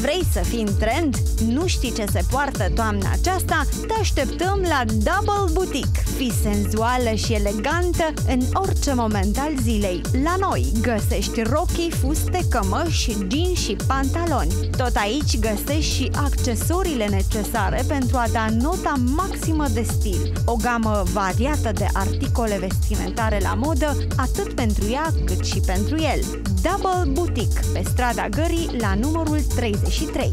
Vrei să fi în trend? Nu știi ce se poartă toamna aceasta? Te așteptăm la Double Boutique. Fii senzuală și elegantă în orice moment al zilei. La noi găsești rochii, fuste, cămăși, jeans și pantaloni. Tot aici găsești și accesoriile necesare pentru a da nota maximă de stil. O gamă variată de articole vestimentare la modă, atât pentru ea cât și pentru el. Double Boutique, pe strada Gării, la numărul 33.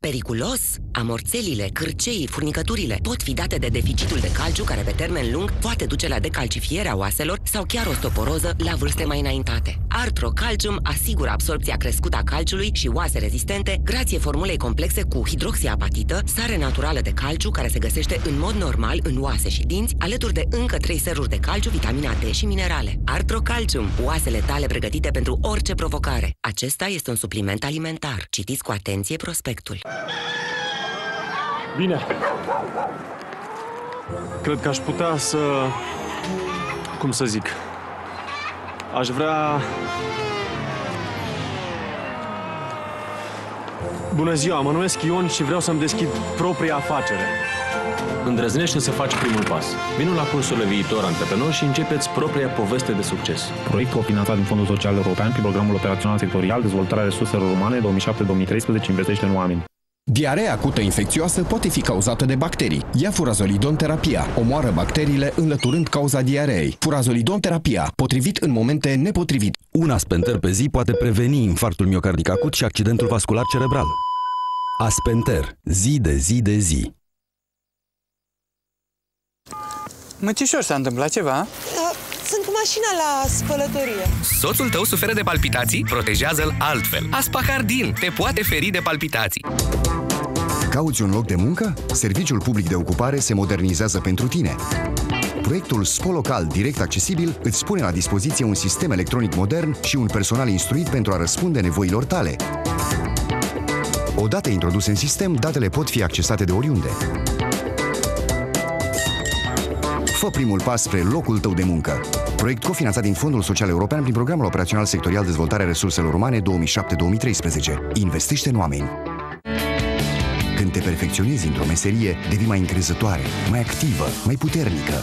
Periculos? Amorțelile, cârceii, furnicăturile pot fi date de deficitul de calciu care pe termen lung poate duce la decalcifierea oaselor sau chiar osteoporoză la vârste mai înaintate. Artrocalcium asigură absorpția crescută a calciului și oase rezistente grație formulei complexe cu hidroxiapatită, sare naturală de calciu care se găsește în mod normal în oase și dinți, alături de încă 3 seruri de calciu, vitamina D și minerale. Artrocalcium, oasele tale pregătite pentru orice provocare. Acesta este un supliment alimentar. Citiți cu atenție prospectul. Bine. Cred că aș putea să... Cum să zic? Aș vrea... Bună ziua, mă numesc Ion și vreau să-mi deschid propria afacere. Îndrăznește să faci primul pas. Vino la cursurile Viitor Antreprenor și începeți propria poveste de succes. Proiect cofinanțat din Fondul Social European prin Programul Operațional Sectorial Dezvoltarea Resurselor Umane 2007-2013 investește în oameni. Diarea acută infecțioasă poate fi cauzată de bacterii. Ia furazolidon terapia. Omoară bacteriile înlăturând cauza diareei. Furazolidon terapia, potrivit în momente nepotrivit. Un aspenter pe zi poate preveni infarctul miocardic acut și accidentul vascular cerebral. Aspenter. Zi de zi de zi. Măcișor, s-a întâmplat ceva? Sunt cu mașina la spălătorie. Soțul tău suferă de palpitații? Protejează-l altfel. Aspacardin te poate feri de palpitații. Cauți un loc de muncă? Serviciul public de ocupare se modernizează pentru tine. Proiectul Spolocal direct accesibil îți pune la dispoziție un sistem electronic modern și un personal instruit pentru a răspunde nevoilor tale. Odată introduse în sistem, datele pot fi accesate de oriunde. Fă primul pas spre locul tău de muncă. Proiect cofinanțat din Fondul Social European prin Programul Operațional Sectorial Dezvoltarea Resurselor Umane 2007-2013. Investește în oameni. Când te perfecționezi într-o meserie, devii mai încrezătoare, mai activă, mai puternică.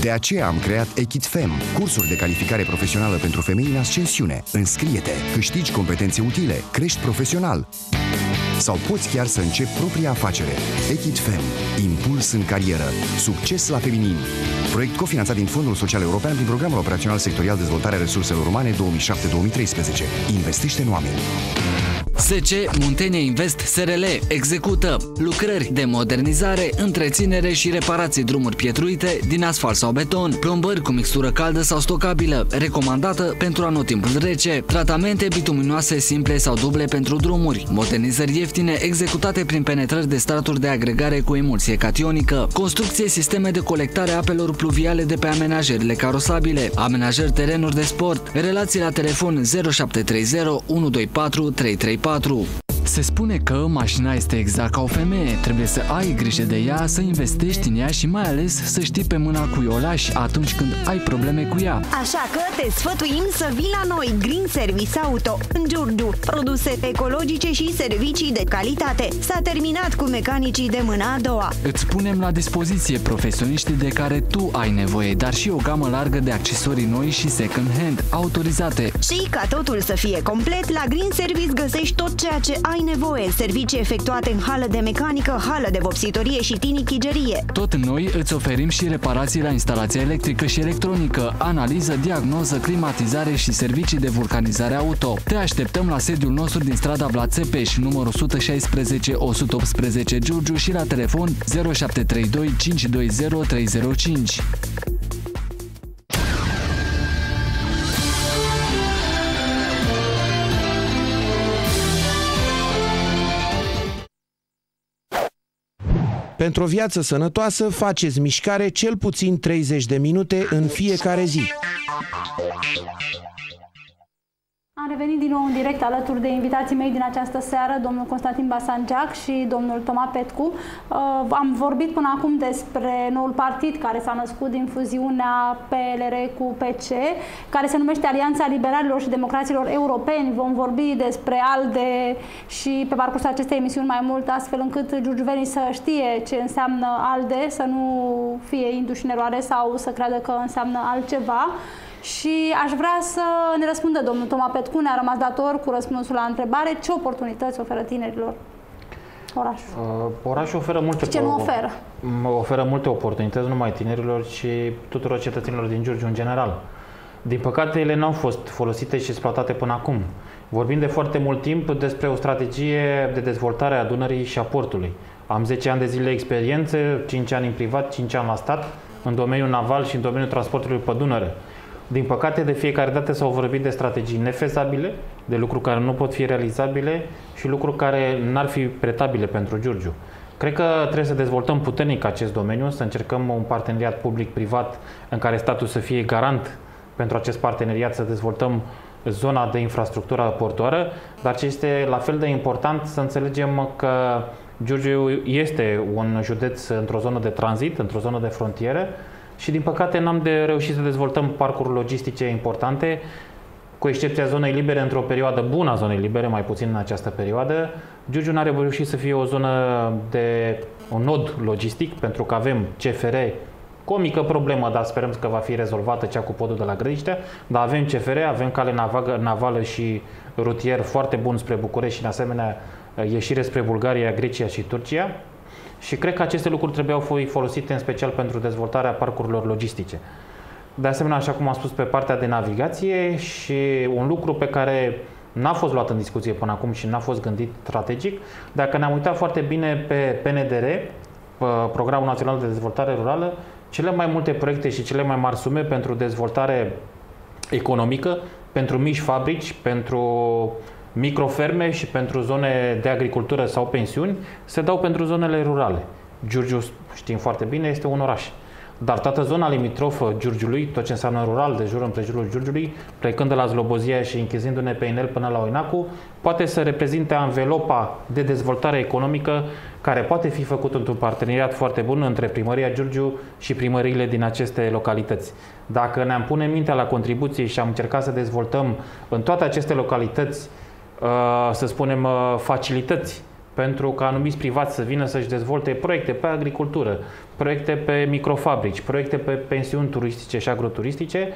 De aceea am creat Echit Fem, cursuri de calificare profesională pentru femei în ascensiune. Înscrie-te, câștigi competențe utile, crești profesional sau poți chiar să începi propria afacere. Echit Fem. Impuls în carieră. Succes la feminin. Proiect cofinanțat din Fondul Social European prin Programul Operațional Sectorial Dezvoltarea Resurselor Umane 2007-2013. Investește în oameni. SC Muntenia Invest SRL execută lucrări de modernizare, întreținere și reparații drumuri pietruite din asfalt sau beton, plombări cu mixtură caldă sau stocabilă, recomandată pentru anotimpul rece, tratamente bituminoase simple sau duble pentru drumuri, modernizări ieftine executate prin penetrări de straturi de agregare cu emulsie cationică, construcție sisteme de colectare a apelor pluviale de pe amenajările carosabile, amenajări terenuri de sport, relații la telefon 0730 124 334 4. Se spune că mașina este exact ca o femeie, trebuie să ai grijă de ea, să investești în ea și mai ales să știi pe mâna cui o lași atunci când ai probleme cu ea. Așa că te sfătuim să vii la noi Green Service Auto în Giurgiu. Produse ecologice și servicii de calitate. S-a terminat cu mecanicii de mâna a doua. Îți punem la dispoziție profesioniștii de care tu ai nevoie, dar și o gamă largă de accesorii noi și second hand, autorizate. Și ca totul să fie complet, la Green Service găsești tot ceea ce ai nevoie. Servicii efectuate în hală de mecanică, hală de vopsitorie și tinichigerie. Tot noi îți oferim și reparații la instalația electrică și electronică, analiză, diagnoză, climatizare și servicii de vulcanizare auto. Te așteptăm la sediul nostru din strada Vlad Țepeș, numărul 116 118 Giurgiu și la telefon 0732 520 305. Pentru o viață sănătoasă, faceți mișcare cel puțin 30 de minute în fiecare zi. Am revenit din nou în direct alături de invitații mei din această seară, domnul Constantin Basangeac și domnul Toma Petcu. Uh, am vorbit până acum despre noul partid care s-a născut din fuziunea PLR cu PC, care se numește Alianța Liberalilor și Democraților Europeni. Vom vorbi despre ALDE și pe parcursul acestei emisiuni mai mult, astfel încât giurgiuvenii să știe ce înseamnă ALDE, să nu fie induși în eroare sau să creadă că înseamnă altceva. Și aș vrea să ne răspundă domnul Toma Petcu, ne-a rămas dator cu răspunsul la întrebare, ce oportunități oferă tinerilor orașul? Uh, orașul oferă multe ce nu oferă? Oferă multe oportunități, nu numai tinerilor, ci tuturor cetățenilor din Giurgiu în general. Din păcate, ele nu au fost folosite și exploatate până acum. Vorbim de foarte mult timp despre o strategie de dezvoltare a Dunării și a portului. Am 10 ani de zile experiență, 5 ani în privat, 5 ani la stat, în domeniul naval și în domeniul transportului pe Dunăre. Din păcate, de fiecare dată s-au vorbit de strategii nefezabile, de lucruri care nu pot fi realizabile și lucruri care n-ar fi pretabile pentru Giurgiu. Cred că trebuie să dezvoltăm puternic acest domeniu, să încercăm un parteneriat public-privat în care statul să fie garant pentru acest parteneriat, să dezvoltăm zona de infrastructură portoară, dar ce este la fel de important să înțelegem că Giurgiu este un județ într-o zonă de tranzit, într-o zonă de frontieră, și din păcate n-am de reușit să dezvoltăm parcuri logistice importante, cu excepția zonei libere într-o perioadă bună a zonei libere, mai puțin în această perioadă. Giurgiu n-a reușit să fie o zonă de un nod logistic, pentru că avem CFR cu o mică problemă, dar sperăm că va fi rezolvată cea cu podul de la Grădiștea, dar avem CFR, avem cale navală și rutier foarte bun spre București și, în asemenea, ieșire spre Bulgaria, Grecia și Turcia și cred că aceste lucruri trebuiau fi folosite în special pentru dezvoltarea parcurilor logistice. De asemenea, așa cum am spus, pe partea de navigație și un lucru pe care n-a fost luat în discuție până acum și n-a fost gândit strategic, dacă ne-am uitat foarte bine pe PNDR, Programul Național de Dezvoltare Rurală, cele mai multe proiecte și cele mai mari sume pentru dezvoltare economică, pentru mici fabrici, pentru microferme și pentru zone de agricultură sau pensiuni se dau pentru zonele rurale. Giurgiu, știm foarte bine, este un oraș. Dar toată zona limitrofă Giurgiului, tot ce înseamnă rural de jur împrejurul Giurgiului, plecând de la Zlobozia și închizindu-ne pe Inel până la Oinacu, poate să reprezinte anvelopa de dezvoltare economică care poate fi făcut într-un parteneriat foarte bun între primăria Giurgiu și primăriile din aceste localități. Dacă ne-am pune mintea la contribuție și am încercat să dezvoltăm în toate aceste localități Uh, să spunem, uh, facilități pentru ca anumiți privați să vină să-și dezvolte proiecte pe agricultură, proiecte pe microfabrici, proiecte pe pensiuni turistice și agroturistice,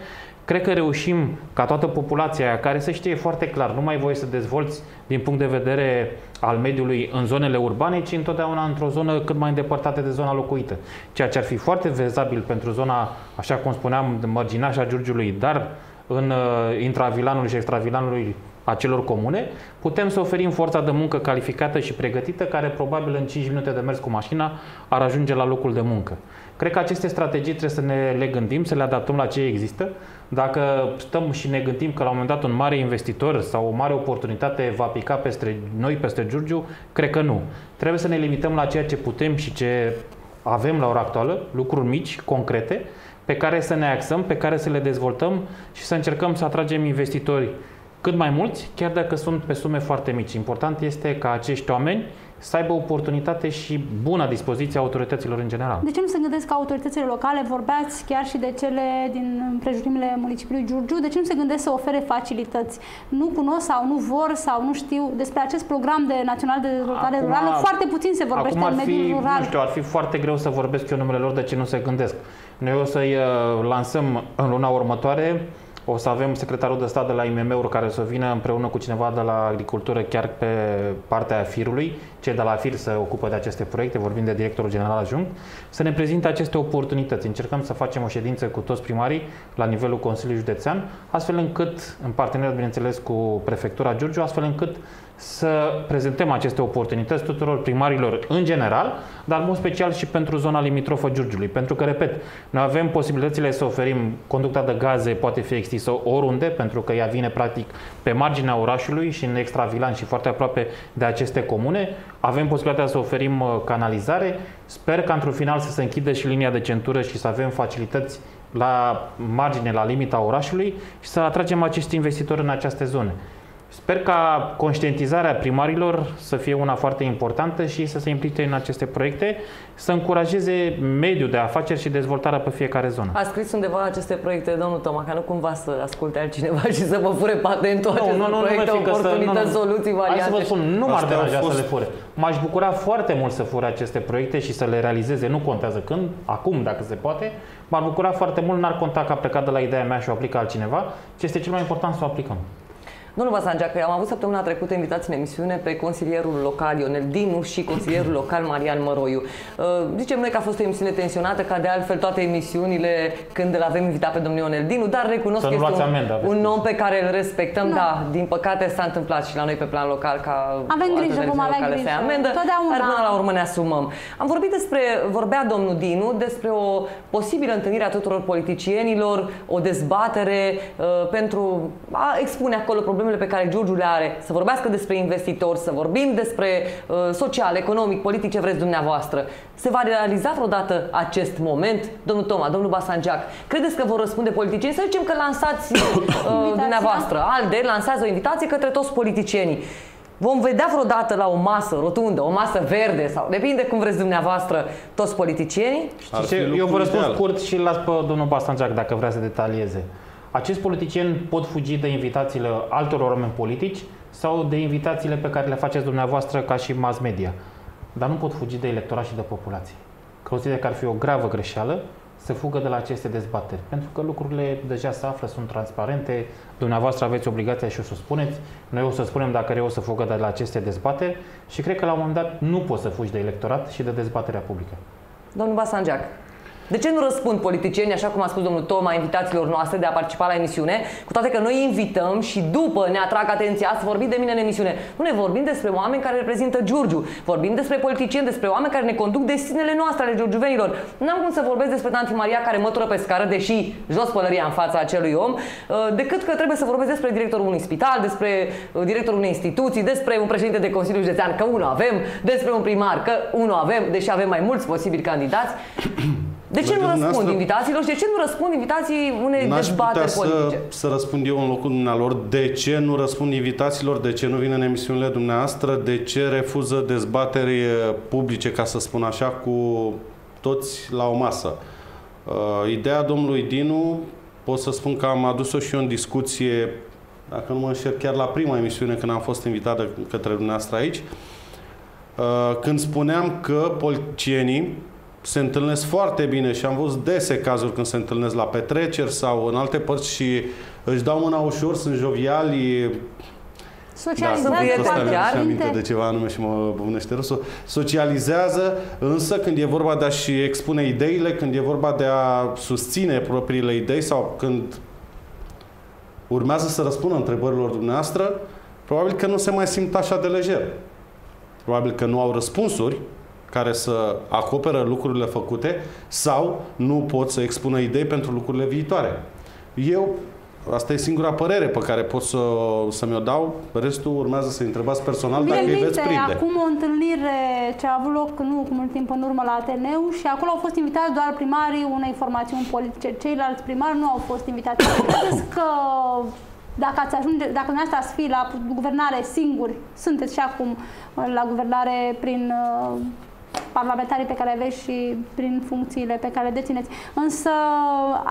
cred că reușim ca toată populația care să știe foarte clar, nu mai voi să dezvolți din punct de vedere al mediului în zonele urbane, ci întotdeauna într-o zonă cât mai îndepărtată de zona locuită. Ceea ce ar fi foarte vezabil pentru zona, așa cum spuneam, mărginașa Giurgiului, dar în uh, intravilanul și extravilanului acelor comune, putem să oferim forța de muncă calificată și pregătită, care probabil în 5 minute de mers cu mașina ar ajunge la locul de muncă. Cred că aceste strategii trebuie să ne le gândim, să le adaptăm la ce există. Dacă stăm și ne gândim că la un moment dat un mare investitor sau o mare oportunitate va pica peste noi, peste Giurgiu, cred că nu. Trebuie să ne limităm la ceea ce putem și ce avem la ora actuală, lucruri mici, concrete, pe care să ne axăm, pe care să le dezvoltăm și să încercăm să atragem investitori cât mai mulți, chiar dacă sunt pe sume foarte mici. Important este ca acești oameni să aibă oportunitate și bună dispoziție a autorităților în general. De ce nu se gândesc că autoritățile locale, vorbeați chiar și de cele din prejurimile municipiului Giurgiu, de ce nu se gândesc să ofere facilități? Nu cunosc sau nu vor sau nu știu despre acest program de național de dezvoltare acum, rurală, foarte puțin se vorbește acum în mediul fi, rural. Nu știu, ar fi foarte greu să vorbesc eu numele lor de ce nu se gândesc. Noi o să-i uh, lansăm în luna următoare o să avem secretarul de stat de la IMM-uri care să vină împreună cu cineva de la agricultură chiar pe partea firului, cei de la fir se ocupă de aceste proiecte, vorbim de directorul general ajung, să ne prezinte aceste oportunități. Încercăm să facem o ședință cu toți primarii la nivelul Consiliului Județean, astfel încât, în parteneriat, bineînțeles, cu Prefectura Giurgiu, astfel încât să prezentăm aceste oportunități tuturor primarilor în general, dar în mod special și pentru zona limitrofă Giurgiului. Pentru că, repet, noi avem posibilitățile să oferim conducta de gaze, poate fi extinsă oriunde, pentru că ea vine practic pe marginea orașului și în extravilan și foarte aproape de aceste comune. Avem posibilitatea să oferim uh, canalizare. Sper că într-un final să se închidă și linia de centură și să avem facilități la margine, la limita orașului și să atragem acești investitori în aceste zone. Sper ca conștientizarea primarilor să fie una foarte importantă și să se implice în aceste proiecte, să încurajeze mediul de afaceri și dezvoltarea pe fiecare zonă. A scris undeva aceste proiecte, domnul Toma, ca nu cumva să asculte altcineva [LAUGHS] și să vă fure patentul Nu, acestor nu, nu, nu, proiecte, fiindcă să- oportunități, nu, nu. soluții, Hai variante. să vă spun, nu m-ar Astea au deranja fost- să le fure. M-aș bucura foarte mult să fure aceste proiecte și să le realizeze, nu contează când, acum dacă se poate. M-ar bucura foarte mult, n-ar conta că a plecat de la ideea mea și o aplică altcineva, ci este cel mai important să o aplicăm. Domnul Basangeacă, am avut săptămâna trecută invitați în emisiune pe consilierul local Ionel Dinu și consilierul local Marian Măroiu. Uh, Zicem noi că a fost o emisiune tensionată, ca de altfel toate emisiunile când îl avem invitat pe domnul Ionel Dinu, dar recunosc Să că nu este luați un, amendă, aveți un om pe care îl respectăm. Da, din păcate s-a întâmplat și la noi pe plan local ca Avem o altă grijă, vom televiziune avea locală să grijă. ia amendă, Totdeauna. dar până la urmă ne asumăm. Am vorbit despre, vorbea domnul Dinu despre o posibilă întâlnire a tuturor politicienilor, o dezbatere uh, pentru a expune acolo problemele pe care Giurgiu le are, să vorbească despre investitori, să vorbim despre uh, social, economic, politic, ce vreți dumneavoastră. Se va realiza vreodată acest moment? Domnul Toma, domnul Basangeac, credeți că vor răspunde politicienii? Să zicem că lansați [COUGHS] uh, dumneavoastră, ALDE, lansează o invitație către toți politicienii. Vom vedea vreodată la o masă rotundă, o masă verde sau depinde cum vreți dumneavoastră, toți politicienii? Ar Știți fi ce? Eu lucrul vă răspund ideal. scurt și îl las pe domnul Bastangeac dacă vrea să detalieze. Acești politicieni pot fugi de invitațiile altor oameni politici sau de invitațiile pe care le faceți dumneavoastră ca și mass media. Dar nu pot fugi de electorat și de populație. Consider că ar fi o gravă greșeală să fugă de la aceste dezbateri. Pentru că lucrurile deja se află, sunt transparente, dumneavoastră aveți obligația și o să spuneți, noi o să spunem dacă eu o să fugă de la aceste dezbateri și cred că la un moment dat nu poți să fugi de electorat și de dezbaterea publică. Domnul Basangeac, de ce nu răspund politicienii, așa cum a spus domnul Toma, invitațiilor noastre de a participa la emisiune, cu toate că noi invităm și după ne atrag atenția să vorbim de mine în emisiune. Nu ne vorbim despre oameni care reprezintă Giurgiu, vorbim despre politicieni, despre oameni care ne conduc destinele noastre ale giurgiuvenilor. N-am cum să vorbesc despre tanti Maria care mătură pe scară, deși jos pălăria în fața acelui om, uh, decât că trebuie să vorbesc despre directorul unui spital, despre uh, directorul unei instituții, despre un președinte de Consiliu Județean, că unul avem, despre un primar, că unul avem, deși avem mai mulți posibili candidați. De ce Vedeți, nu răspund dumneavoastră- invitațiilor și de ce nu răspund invitații unei N-aș putea dezbateri să, politice? să răspund eu în locul dumnealor de ce nu răspund invitațiilor, de ce nu vin în emisiunile dumneavoastră, de ce refuză dezbateri eh, publice, ca să spun așa, cu toți la o masă. Uh, ideea domnului Dinu, pot să spun că am adus-o și eu în discuție, dacă nu mă înșel, chiar la prima emisiune când am fost invitat de către dumneavoastră aici, uh, când spuneam că politicienii se întâlnesc foarte bine și am văzut dese cazuri când se întâlnesc la petreceri sau în alte părți și își dau mâna ușor, sunt joviali, Socializează da, prieteni, ăsta foarte mi-aduce chiar. aminte de ceva anume și mă bunește râsul. Socializează, însă când e vorba de a-și expune ideile, când e vorba de a susține propriile idei sau când urmează să răspundă întrebărilor dumneavoastră, probabil că nu se mai simt așa de lejer. Probabil că nu au răspunsuri care să acoperă lucrurile făcute sau nu pot să expună idei pentru lucrurile viitoare. Eu, asta e singura părere pe care pot să, să mi-o dau, restul urmează să întrebați personal Bine, dacă îi veți minte, prinde. acum o întâlnire ce a avut loc nu cu mult timp în urmă la Ateneu și acolo au fost invitați doar primarii unei formațiuni politice. Ceilalți primari nu au fost invitați. [COUGHS] Credeți că dacă ați ajunge, dacă dumneavoastră ați fi la guvernare singuri, sunteți și acum la guvernare prin uh, parlamentarii pe care aveți și prin funcțiile pe care le dețineți. Însă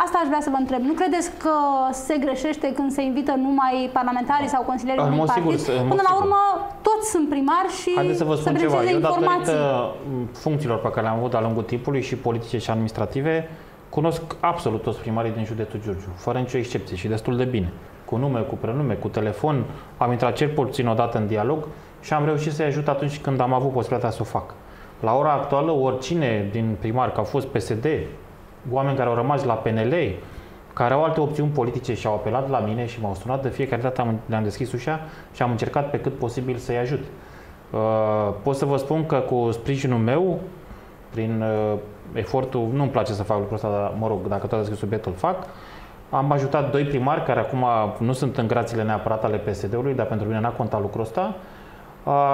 asta aș vrea să vă întreb. Nu credeți că se greșește când se invită numai parlamentarii sau consilierii În unui mod sigur, partid? în mod Până la sigur. urmă, toți sunt primari și Haideți să vă spun ceva. beneficieze Eu, informații. datorită m, funcțiilor pe care le-am avut de-a lungul timpului și politice și administrative, cunosc absolut toți primarii din județul Giurgiu, fără nicio excepție și destul de bine. Cu nume, cu prenume, cu telefon. Am intrat cel puțin odată în dialog și am reușit să-i ajut atunci când am avut posibilitatea să o fac. La ora actuală, oricine din primar, că au fost PSD, oameni care au rămas la PNL, care au alte opțiuni politice și au apelat la mine și m-au sunat de fiecare dată, am, le-am deschis ușa și am încercat pe cât posibil să-i ajut. Uh, pot să vă spun că cu sprijinul meu, prin uh, efortul, nu-mi place să fac lucrul ăsta, dar mă rog, dacă tot deschis subiectul, îl fac, am ajutat doi primari care acum nu sunt în grațiile neapărat ale PSD-ului, dar pentru mine n-a contat lucrul ăsta, uh,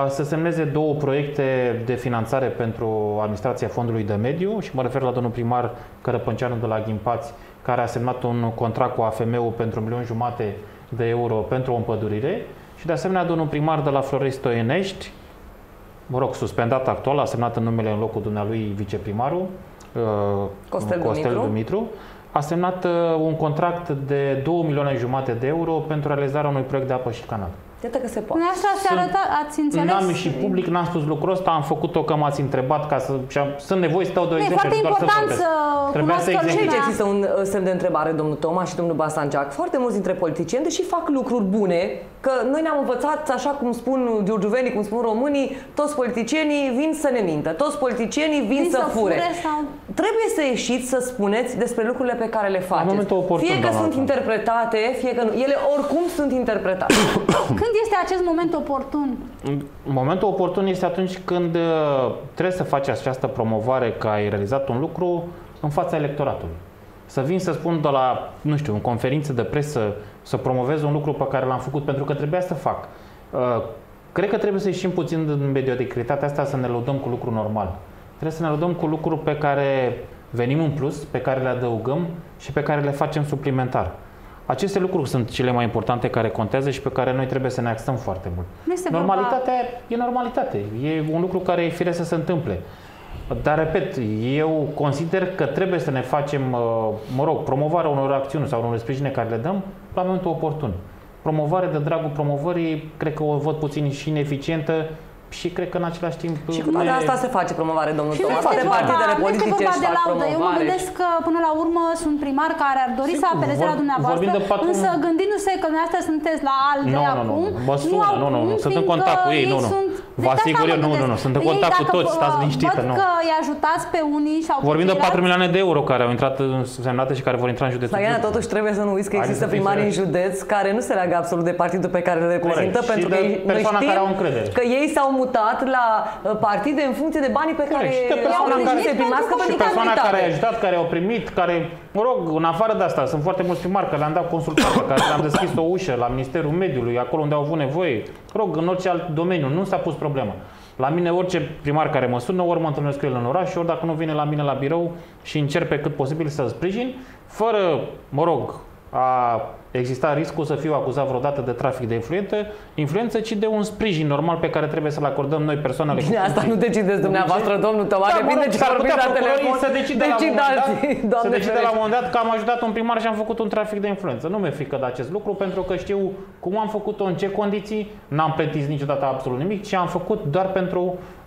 să semneze două proiecte de finanțare pentru administrația fondului de mediu și mă refer la domnul primar Cărăpânceanu de la Ghimpați, care a semnat un contract cu AFM-ul pentru un milion jumate de euro pentru o împădurire și de asemenea domnul primar de la Florei Stoienești, mă rog, suspendat actual, a semnat în numele în locul dumnealui viceprimarul, uh, Costel Costel Dumitru. Dumitru, a semnat uh, un contract de 2 milioane jumate de euro pentru realizarea unui proiect de apă și canal. Iată că se poate. Până asta se Sunt- arăta, ați înțeles? N-am ieșit public, n-am spus lucrul ăsta, am făcut-o că m-ați întrebat ca să... și am, sunt nevoie să dau două Nu, e exemple foarte și doar să important vorbesc. să Trebuia să cunoască Și aici exemplific. există un uh, semn de întrebare, domnul Toma și domnul Basanceac. Foarte mulți dintre politicieni, deși fac lucruri bune, că noi ne-am învățat, așa cum spun giurgiuvenii, cum spun românii, toți politicienii vin să ne mintă, toți politicienii vin, Vin să, să fure. fure sau- Trebuie să ieșiți să spuneți despre lucrurile pe care le faceți. momentul oportun, fie că doamna sunt Alexandru. interpretate, fie că nu. Ele oricum sunt interpretate. Când este acest moment oportun? Momentul oportun este atunci când uh, trebuie să faci această promovare că ai realizat un lucru în fața electoratului. Să vin să spun de la, nu știu, în conferință de presă, să promovez un lucru pe care l-am făcut pentru că trebuia să fac. Uh, Cred că trebuie să ieșim puțin din mediocritătea asta să ne lăudăm cu lucruri normal. Trebuie să ne lăudăm cu lucruri pe care venim în plus, pe care le adăugăm și pe care le facem suplimentar. Aceste lucruri sunt cele mai importante care contează și pe care noi trebuie să ne axăm foarte mult. Nu este vorba- Normalitatea e normalitate. E un lucru care e firesc să se întâmple. Dar, repet, eu consider că trebuie să ne facem, uh, mă rog, promovarea unor acțiuni sau unor sprijine care le dăm la momentul oportun. Promovare de dragul promovării, cred că o văd puțin și ineficientă și cred că în același timp... și cum nu de e- asta se face promovare, domnul Și nu Toma? este Toate vorba, partidele nu este politice vorba își de fac laudă. Eu mă promovare. gândesc că până la urmă sunt primari care ar dori să Sigur, apeleze la vor- dumneavoastră, vorbim de patru- însă gândindu-se că dumneavoastră sunteți la ALDE Nu, nu, nu, acum, nu. Mă sună, au nu, nu, nu, cum, sunt în fiindcă contact cu ei, nu, nu. sunt- Vă Deci de asigur asta eu, mă nu, nu, gândesc. nu, sunt în Ei, contact cu dacă toți, vă- stați liniștită, Văd nu. că îi ajutați pe unii sau pe Vorbim de 4 ceilalți. milioane de euro care au intrat în semnate și care vor intra în județul Diana, Giurgiu. totuși trebuie să nu uiți că Haideți există să fim primari în serioși. județ care nu se leagă absolut de partidul pe care îl reprezintă, Corect. pentru Și că de ei- noi persoana știm care au încredere. că ei s-au mutat la uh, partide în funcție de banii pe care Corect. Și de persoana au care, primit să primească și pentru persoana care a calitate. ajutat, care au primit, care, mă rog, în afară de asta, sunt foarte mulți primari care le-am dat consultanță, care le-am deschis o ușă la Ministerul Mediului, acolo unde au avut nevoie. Mă rog, în orice alt domeniu, nu s-a pus problema. La mine orice primar care mă sună, ori mă întâlnesc cu el în oraș, ori dacă nu vine la mine la birou și încerc pe cât posibil să-l sprijin, fără, mă rog, a exista riscul să fiu acuzat vreodată de trafic de influență, influență, ci de un sprijin normal pe care trebuie să-l acordăm noi persoanele. Bine, cu asta nu funcții decideți dumneavoastră, publice. domnul Toma, Da, mă depinde rog, ce s-ar vorbiți putea la procurorii telefon. Să decide la un Decid moment dat, [LAUGHS] alții, să Doamne decide la un ferește. moment dat că am ajutat un primar și am făcut un trafic de influență. Nu mi-e frică de acest lucru pentru că știu cum am făcut-o, în ce condiții, n-am plătit niciodată absolut nimic, ci am făcut doar pentru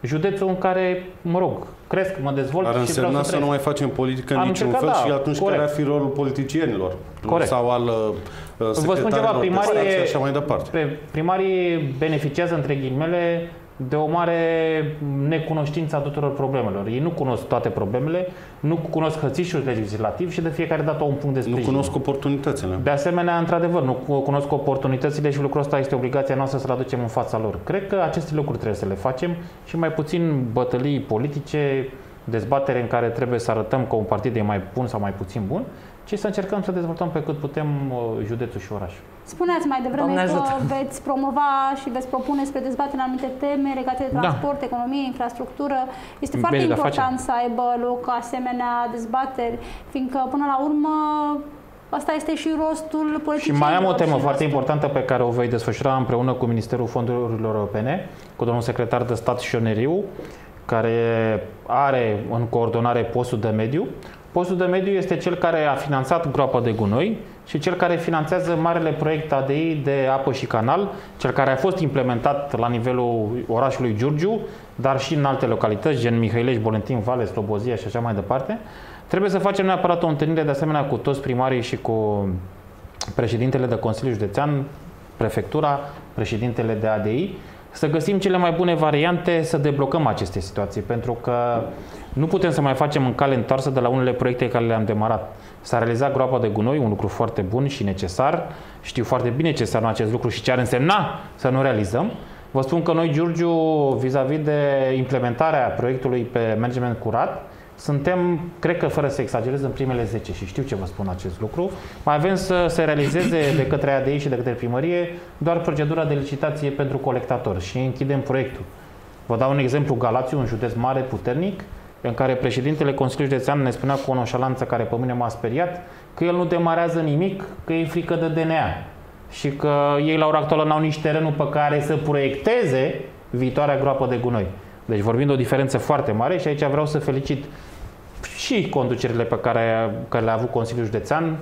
județul în care, mă rog, cresc, mă dezvolt Ar și vreau însemna să să nu trăiesc. mai facem politică în Am niciun încercat, fel da, și atunci corect. care ar fi rolul politicienilor? Corect. Sau al uh, Vă spun ceva, secretarilor de stat primarii, și așa mai departe. pre- primarii beneficiază, între ghilimele, de o mare necunoștință a tuturor problemelor. Ei nu cunosc toate problemele, nu cunosc hățișul legislativ și de fiecare dată au un punct de Nu sprijin. cunosc oportunitățile. De asemenea, într-adevăr, nu cu- cunosc oportunitățile și lucrul ăsta este obligația noastră să-l aducem în fața lor. Cred că aceste lucruri trebuie să le facem și mai puțin bătălii politice, dezbatere în care trebuie să arătăm că un partid e mai bun sau mai puțin bun, ci să încercăm să dezvoltăm pe cât putem uh, județul și orașul. Spuneați mai devreme Doamne că ajută. veți promova și veți propune spre dezbatere anumite teme legate de Da. transport, economie, infrastructură. Este Bine, foarte dar important să aibă loc asemenea dezbateri, fiindcă până la urmă asta este și rostul Și politicii. mai am o temă foarte importantă pe care o voi desfășura împreună cu Ministerul Fondurilor Europene, cu domnul secretar de stat Șoneriu, care are în coordonare postul de mediu. Postul de mediu este cel care a finanțat groapa de gunoi și cel care finanțează marele proiect ADI de apă și canal, cel care a fost implementat la nivelul orașului Giurgiu, dar și în alte localități, gen Mihăilești, Bolentin, Vale, Slobozia și așa mai departe. Trebuie să facem neapărat o întâlnire de asemenea cu toți primarii și cu președintele de Consiliu Județean, prefectura, președintele de ADI, să găsim cele mai bune variante să deblocăm aceste situații, pentru că nu putem să mai facem în cale întoarsă de la unele proiecte care le-am demarat. S-a realizat groapa de gunoi, un lucru foarte bun și necesar. Știu foarte bine ce înseamnă acest lucru și ce ar însemna să nu realizăm. Vă spun că noi, Giurgiu, vis-a-vis de implementarea proiectului pe management curat, suntem, cred că fără să exagerez, în primele 10 și știu ce vă spun acest lucru. Mai avem să se realizeze de către ADI și de către primărie doar procedura de licitație pentru colectator și închidem proiectul. Vă dau un exemplu, Galațiu, un județ mare, puternic, în care președintele Consiliului Județean ne spunea cu o noșalanță care pe mine m-a speriat că el nu demarează nimic, că e frică de DNA. și că ei la ora actuală n-au nici terenul pe care să proiecteze viitoarea groapă de gunoi. Deci vorbim de o diferență foarte mare și aici vreau să felicit și conducerile pe care, care le-a avut Consiliul Județean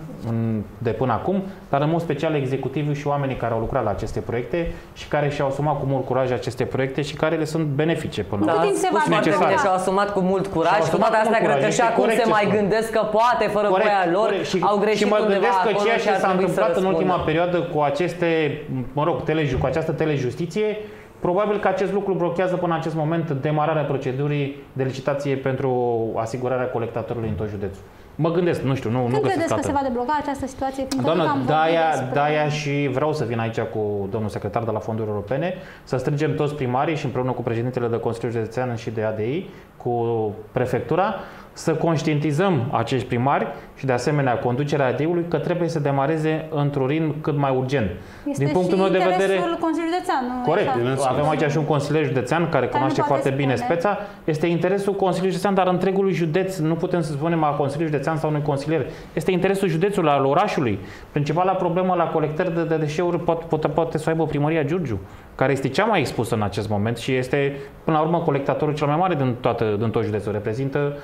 de până acum, dar în mod special executivul și oamenii care au lucrat la aceste proiecte și care și-au asumat cu mult curaj aceste proiecte și care le sunt benefice până da, la urmă. spus foarte bine și-au asumat cu mult curaj? Și cu toate astea cred că și acum se mai gândesc că poate fără corect, voia lor corect. și, au greșit și mă gândesc că ceea ce s-a întâmplat în ultima perioadă cu aceste, mă rog, teleju, cu această telejustiție Probabil că acest lucru blochează până în acest moment demararea procedurii de licitație pentru asigurarea colectatorului în tot județul. Mă gândesc, nu știu, nu, Când nu credeți că se va debloca această situație? Doamnă, de-aia, despre... de-aia și vreau să vin aici cu domnul secretar de la Fonduri Europene, să strângem toți primarii și împreună cu președintele de Consiliul Județean și de ADI, cu prefectura, să conștientizăm acești primari și de asemenea conducerea AD-ului că trebuie să demareze într-un ritm cât mai urgent. Este Din punctul meu de vedere, Consiliului Județean, nu Corect. Așa? Avem aici și un consilier județean care, care cunoaște foarte spune. bine speța. Este interesul Consiliului Județean, dar întregului județ, nu putem să spunem a Consiliului Județean sau unui consilier. Este interesul județului, al orașului. Principala problemă la colectări de, de deșeuri poate, poate, poate să aibă primăria Giurgiu care este cea mai expusă în acest moment și este, până la urmă, colectatorul cel mai mare din, toată, din tot județul. Reprezintă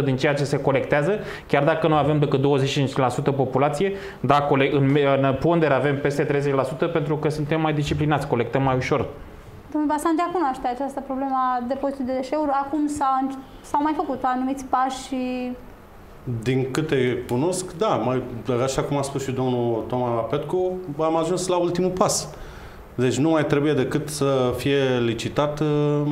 25-30% din ceea ce se colectează, chiar dacă nu avem decât 25% populație, dar în, în pondere avem peste 30% pentru că suntem mai disciplinați, colectăm mai ușor. Domnul Basantea cunoaște această problemă a depozitului de deșeuri. Acum s-au mai făcut anumiți pași și din câte cunosc, da, mai, așa cum a spus și domnul Toma Petcu, am ajuns la ultimul pas. Deci nu mai trebuie decât să fie licitat uh,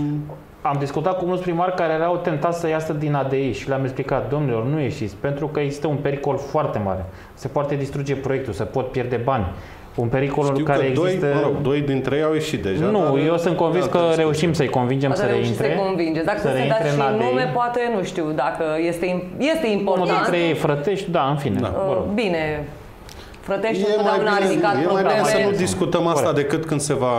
am discutat cu mulți primari care erau tentați să iasă din ADI și le-am explicat, domnilor, nu ieșiți, pentru că există un pericol foarte mare. Se poate distruge proiectul, se pot pierde bani. Un pericol Știu care că doi, există... Mă rog, doi dintre ei au ieșit deja. Nu, dar eu sunt convins că reușim să-i convingem să reintre. Să convingeți. Dacă să se dați și nume, poate, nu știu, dacă este, este important. Unul dintre ei frătești, da, în fine. Da. Uh, bine, Frătești întotdeauna a ridicat e probleme. mai bine să nu discutăm asta Corect. decât când se va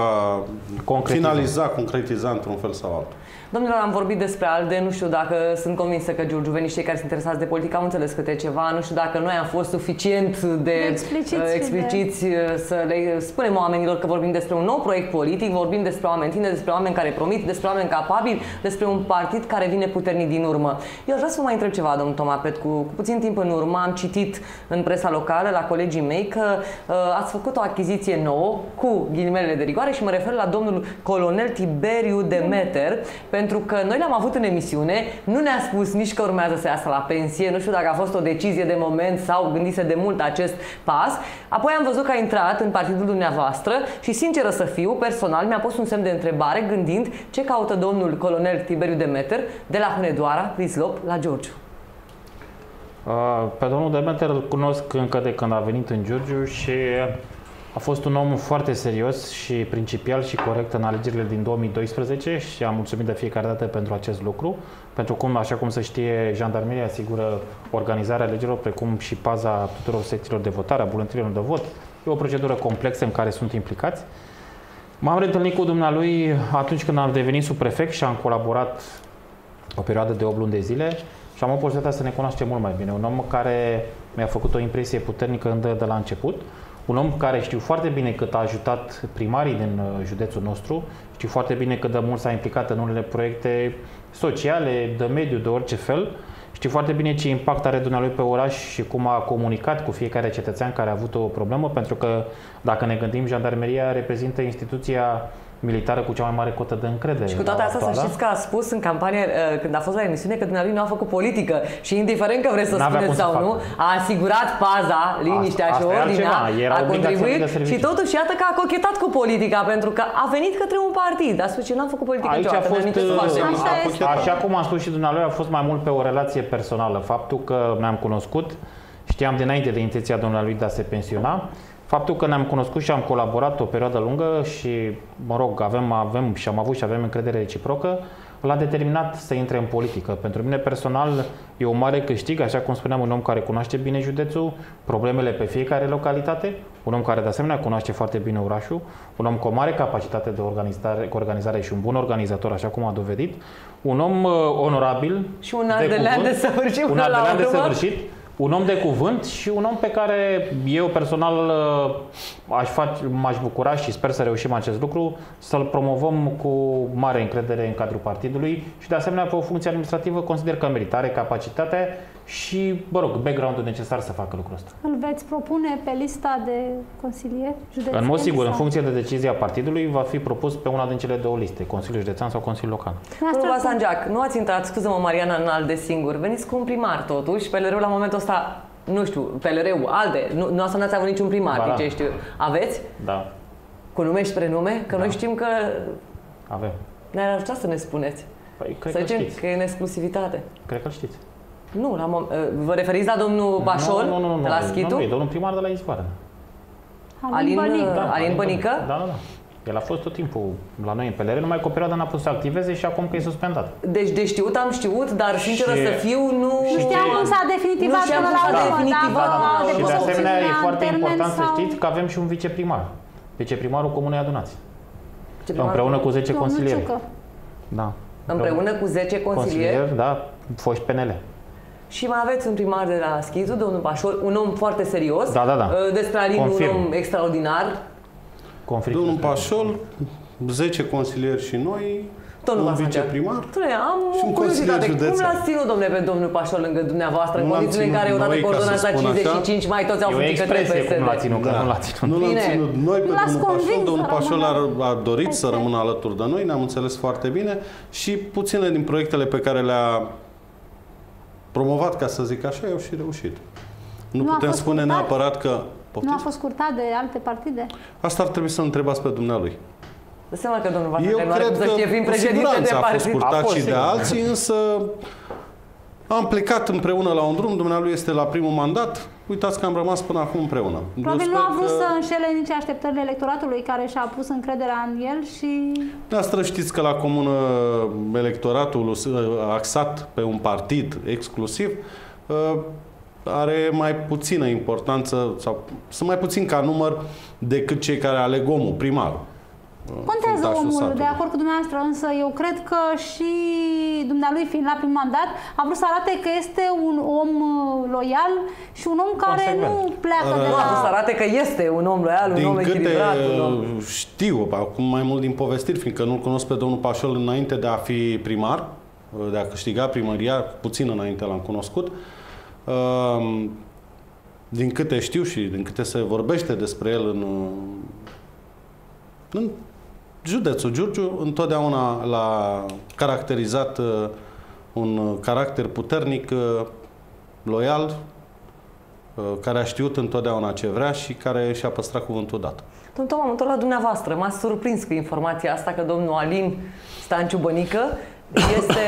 concretiza. finaliza, concretiza într-un fel sau altul. Domnilor, am vorbit despre ALDE, nu știu dacă sunt convinsă că giurgiuvenii și cei care sunt interesați de politică au înțeles câte ceva, nu știu dacă noi am fost suficient de expliciți, uh, expliciți de... Uh, să le spunem oamenilor că vorbim despre un nou proiect politic, vorbim despre oameni tine, despre oameni care promit, despre oameni capabili, despre un partid care vine puternic din urmă. Eu vreau să vă mai întreb ceva, domnul Toma Petcu. Cu puțin timp în urmă am citit în presa locală la colegii mei că uh, ați făcut o achiziție nouă cu ghilimele de rigoare și mă refer la domnul colonel Tiberiu Demeter, pentru că noi l-am avut în emisiune, nu ne-a spus nici că urmează să iasă la pensie, nu știu dacă a fost o decizie de moment sau gândise de mult acest pas. Apoi am văzut că a intrat în partidul dumneavoastră și, sinceră să fiu, personal mi-a pus un semn de întrebare gândind ce caută domnul colonel Tiberiu Demeter de la Hunedoara, Prislop, la Giurgiu. Pe domnul Demeter îl cunosc încă de când a venit în Giurgiu și a fost un om foarte serios și principial și corect în alegerile din 2012 și am mulțumit de fiecare dată pentru acest lucru, pentru cum, așa cum se știe, jandarmeria asigură organizarea alegerilor, precum și paza tuturor secțiilor de votare, a buletinilor de vot. E o procedură complexă în care sunt implicați. M-am reîntâlnit cu dumnealui atunci când am devenit subprefect și am colaborat o perioadă de 8 luni de zile și am o posibilitatea să ne cunoaștem mult mai bine. Un om care mi-a făcut o impresie puternică de, de la început, un om care știu foarte bine cât a ajutat primarii din uh, județul nostru, știu foarte bine cât de mult s-a implicat în unele proiecte sociale, de mediu, de orice fel, știu foarte bine ce impact are dumnealui pe oraș și cum a comunicat cu fiecare cetățean care a avut o problemă, pentru că dacă ne gândim, jandarmeria reprezintă instituția militară cu cea mai mare cotă de încredere. Și cu toate astea să știți că a spus în campanie, uh, când a fost la emisiune, că dumneavoastră nu a făcut politică și indiferent că vreți să spuneți sau nu, a asigurat paza, liniștea asta, și ordinea, a contribuit și totuși iată că a cochetat cu politica pentru că a venit către un partid. A spus că n-am făcut politică Aici niciodată. a fost, uh, așa, așa cum am spus și dumneavoastră, a fost mai mult pe o relație personală. Faptul că ne-am cunoscut, știam dinainte de intenția dumnealui de a se pensiona, Faptul că ne-am cunoscut și am colaborat o perioadă lungă și, mă rog, avem, avem și am avut și avem încredere reciprocă, l-a determinat să intre în politică. Pentru mine personal e o mare câștig, așa cum spuneam, un om care cunoaște bine județul, problemele pe fiecare localitate, un om care de asemenea cunoaște foarte bine orașul, un om cu o mare capacitate de organizare, organizare și un bun organizator, așa cum a dovedit, un om uh, onorabil, și un ardelean de, de săvârșit, un ardelean de săvârșit, un om de cuvânt și un om pe care eu personal uh, aș face, m-aș bucura și sper să reușim acest lucru, să-l promovăm cu mare încredere în cadrul partidului și de asemenea pe o funcție administrativă consider că meritare capacitate și, mă rog, background-ul necesar să facă lucrul ăsta. Îl veți propune pe lista de consilieri județeni? În mod sigur, în sau- funcție de decizia partidului, va fi propus pe una din cele două liste, Consiliul Județean sau Consiliul Local. Domnul Basangeac, nu ați intrat, scuză-mă, Mariana, în alt de singur. Veniți cu un primar, totuși. PLR-ul la momentul ăsta, nu știu, PLR-ul, ALDE, nu, nu asta n-ați avut niciun primar, Ba da. din ce știu. Aveți? Da, Cu nume și prenume? Că noi știm că avem. ne-ar ajuta să ne spuneți. Păi, cred să că zicem știți. că e în exclusivitate. Cred că știți. Nu, la mom- vă referiți la domnul Bașol, nu, nu, nu, nu, de la nu, Schitu? Nu, e domnul primar de la Izvoară. Alin, Bănică. Alin Bănică? Da, da, da. El a fost tot timpul la noi în PLR, numai că o perioadă n-a putut să activeze și acum că e suspendat. Deci de știut am știut, dar sinceră Și- să fiu, nu... Nu știam cum s-a definitivat Nu știam până cum la s-a urmă, definitivat. dacă a Și de depus asemenea e opțiunea foarte în termen important să sau- știți că avem și un viceprimar. Viceprimarul Comunei Adunați. Viceprimarul- Împreună cu 10 Domnul consilieri. Ciucă. Da. Împreună cu 10 consilieri. da, foști PNL. Și mai aveți un primar de la Schizu, domnul Pașol, un om foarte serios. Da, da, da. Uh, Despre Alin, Confirm. un om extraordinar. Conflict. Domnul Pașol, 10 consilieri și noi, Domnul un Basangeac. viceprimar. Dom'le, am Și o un curiozitate. consilier Cum județean. l-ați ținut, domnule, pe domnul Pașol lângă dumneavoastră, în Nu l-am condițiile în ținut care odată noi, ca să coordonați la spun așa. 55, mai toți au E o fugit către expresie cum l-a PSD? ținut, că Da. nu l-a ținut. Nu l-am Bine. ținut noi pe L-ați domnul convins Pașol. Domnul să Pașol a, rămână a dorit să PSD. rămână alături de noi, ne-am înțeles foarte bine și puține din proiectele pe care le-a promovat, ca să zic așa, au și reușit. Nu, Nu a putem fost spune curtat? neapărat că... Nu a Poftiți? fost curtat de alte partide? Asta ar trebui să întrebați pe dumnealui. Dă seama că domnul Eu Basangeac nu are cred cum să că știe, fiind cu președinte de siguranță a fost partid. curtat A fost, și de sigur. alții, însă am plecat împreună la un drum, dumnealui este la primul mandat, uitați că am rămas până acum împreună. Eu Probabil nu sper a vrut că- să înșele nici așteptările electoratului care și-a pus încrederea în el și Noastră știți că la comună electoratul uh, axat pe un partid exclusiv uh, are mai puțină importanță sau sunt mai puțin ca număr decât cei care aleg omul, primarul. Uh, Contează fruntașul omul, satului. de acord cu dumneavoastră, însă eu cred că și dumnealui fiind la prim mandat a vrut să arate că este un om uh, loial și un om care Consecvent. nu pleacă de Nu, a vrut să la... arate că este un om loial, un Din om câte echilibrat, un om... uh, știu, acum mai mult din povestiri, fiindcă nu-l cunosc pe domnul Pașol înainte de a fi primar, uh, de a câștiga primăria, puțin înainte l-am cunoscut. Uh, Din câte știu și din câte se vorbește despre el în, uh, în județul Giurgiu, întotdeauna l-a caracterizat uh, un caracter puternic, uh, loial, uh, care a știut întotdeauna ce vrea și care și-a păstrat cuvântul dat. Domnul Toma, mă întorc la dumneavoastră. M-a surprins cu informația asta că domnul Alin Stanciu Bănică este,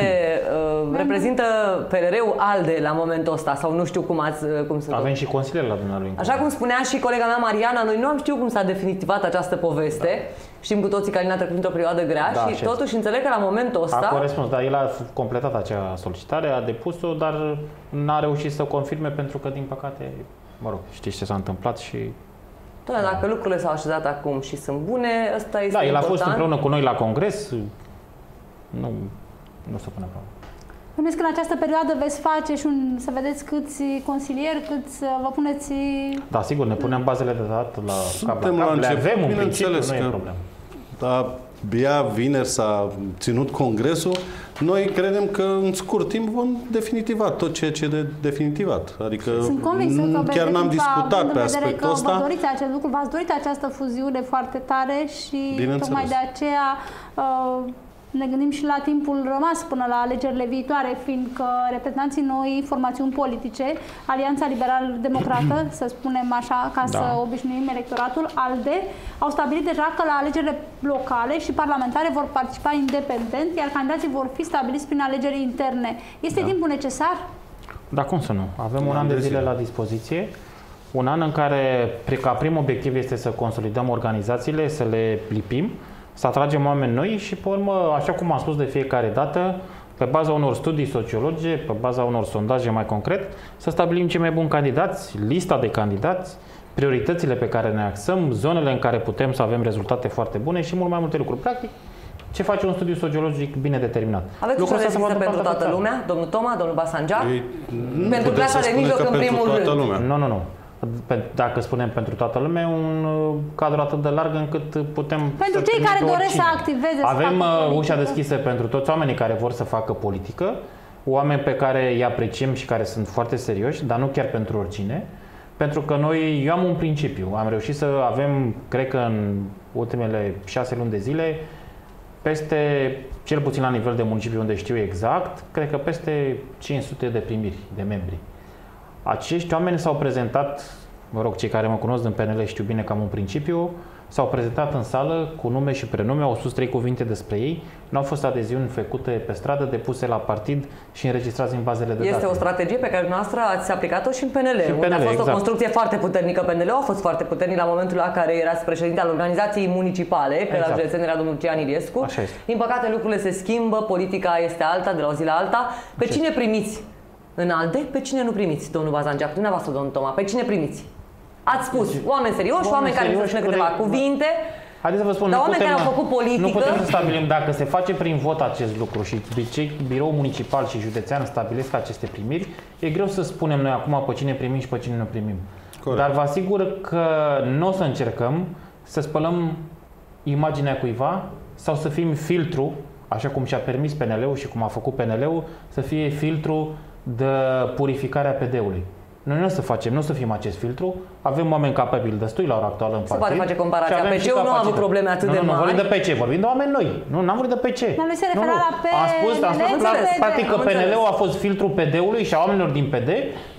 uh, reprezintă PLR-ul ALDE la momentul ăsta, sau nu știu cum ați, uh, cum să Avem și consilieri la dumnealui. Așa cum spunea și colega mea Mariana, noi nu am știut cum s-a definitivat această poveste. Știm cu toții că Alin a trecut într-o perioadă grea Da, și și- totuși înțeleg că la momentul A ăsta... corespuns, dar el a completat acea solicitare, a depus-o, dar n-a reușit să o confirme pentru că, din păcate, mă rog, știți ce s-a întâmplat și... Doamne, dacă lucrurile s-au așezat acum și sunt bune, ăsta este Da, el a important. fost împreună cu noi la congres, nu, nu se pune problemă. Bănuiesc că în această perioadă veți face și un, să vedeți câți consilieri, câți uh, vă puneți... Da, sigur, ne punem bazele de dat la cap Suntem la la cap, le început, avem un principiu, bineînțeles nu e că- problemă. Da, abia vineri s-a ținut congresul. Noi credem că în scurt timp vom definitiva tot ceea ce e de definitivat. Adică Sunt convinsă că nu- veți chiar n-am definitiva, discutat având pe în vedere aspectul că ăsta. Vă doriți acest lucru, v-ați dorit această fuziune foarte tare și Bineînțeles. tocmai de aceea uh, ne gândim și la timpul rămas până la alegerile viitoare, fiindcă reprezentanții noi formațiuni politice, Alianța Liberal-Democrată, [CLEARS THROAT] să spunem așa, ca Da. să obișnuim electoratul, ALDE, au stabilit deja că la alegerile locale și parlamentare vor participa independent, iar candidații vor fi stabiliți prin alegeri interne. Este Da. timpul necesar? Da, cum să nu? Avem un, Un an an de de zile zile. la dispoziție, un an în care, pri- ca prim obiectiv este să consolidăm organizațiile, să le lipim, să atragem oameni noi și, pe urmă, așa cum am spus de fiecare dată, pe baza unor studii sociologice, pe baza unor sondaje mai concret, să stabilim cei mai buni candidați, lista de candidați, prioritățile pe care ne axăm, zonele în care putem să avem rezultate foarte bune și mult mai multe lucruri. Practic, ce face un studiu sociologic bine determinat. Aveți Lucrul ușor ăsta se deschisă poate pentru întâmpla toată pe lumea, domnul Toma, domnul Basanjac? Ei, nu pentru puteți clasa să de spuneți mijloc că în pentru primul toată rând. lumea. Nu, nu, nu. Pe- Dacă spunem pentru toată lumea, un uh, cadru atât de larg încât putem Pentru să cei care trimitem doresc să oricine. activeze, să Avem facă uh, politică. ușa deschisă pentru toți oamenii care vor să facă politică, oameni pe care îi apreciem și care sunt foarte serioși, dar nu chiar pentru oricine. Pentru că noi, eu am un principiu, am reușit să avem, cred că în ultimele șase luni de zile, peste, cel puțin la nivel de municipiu unde știu exact, cred că peste 500 de primiri de membri. Acești oameni s-au prezentat, mă rog, cei care mă cunosc din PNL știu bine că am un principiu, s-au prezentat în sală cu nume și prenume, au spus trei cuvinte despre ei, nu au fost adeziuni făcute pe stradă, depuse la partid și înregistrați în bazele de Este date. o strategie pe care noastră ați aplicat-o și în PNL, Și în unde a PNL, fost o exact. construcție foarte puternică. PNL a fost foarte puternic la momentul la care erați președinte al organizației municipale, că la Exact. județen era domnul Cian Iliescu. Așa este. Din păcate lucrurile se schimbă, politica este alta de la o zi la alta. Pe cine primiți în ALDE, pe cine nu primiți, domnul Bazangeac, dumneavoastră, domnul Toma, pe cine primiți? Ați spus, oameni serioși, Oameni oameni care să serioși, spune câteva corect. cuvinte, Haideți să vă spun, Dar nu oameni putem, care au făcut politică- Nu putem să stabilim dacă se face prin vot acest lucru și cei birou municipal și județean stabilesc aceste primiri, e greu să spunem noi acum pe cine primim și pe cine nu primim. Corect. Dar vă asigur că nu o să încercăm să spălăm imaginea cuiva sau să fim filtru, așa cum și-a permis PNL-ul și cum a făcut PNL-ul, să fie filtru de purificare a PD-ului. Noi nu o să facem, nu o să fim acest filtru. Avem oameni capabili destui la ora actuală în Se partid. poate face comparația. și avem și PC-ul nu a avut capacitate. probleme atât nu, de nu, Nu, mari. vorbim de PC, vorbim de oameni noi. Nu, n-am vorbit de PC. Dar lui se nu, referea nu. la Am spus, am spus PNL, clar, PD. practic că Am PNL-ul înțeles. a fost filtrul PD-ului și a oamenilor din PD.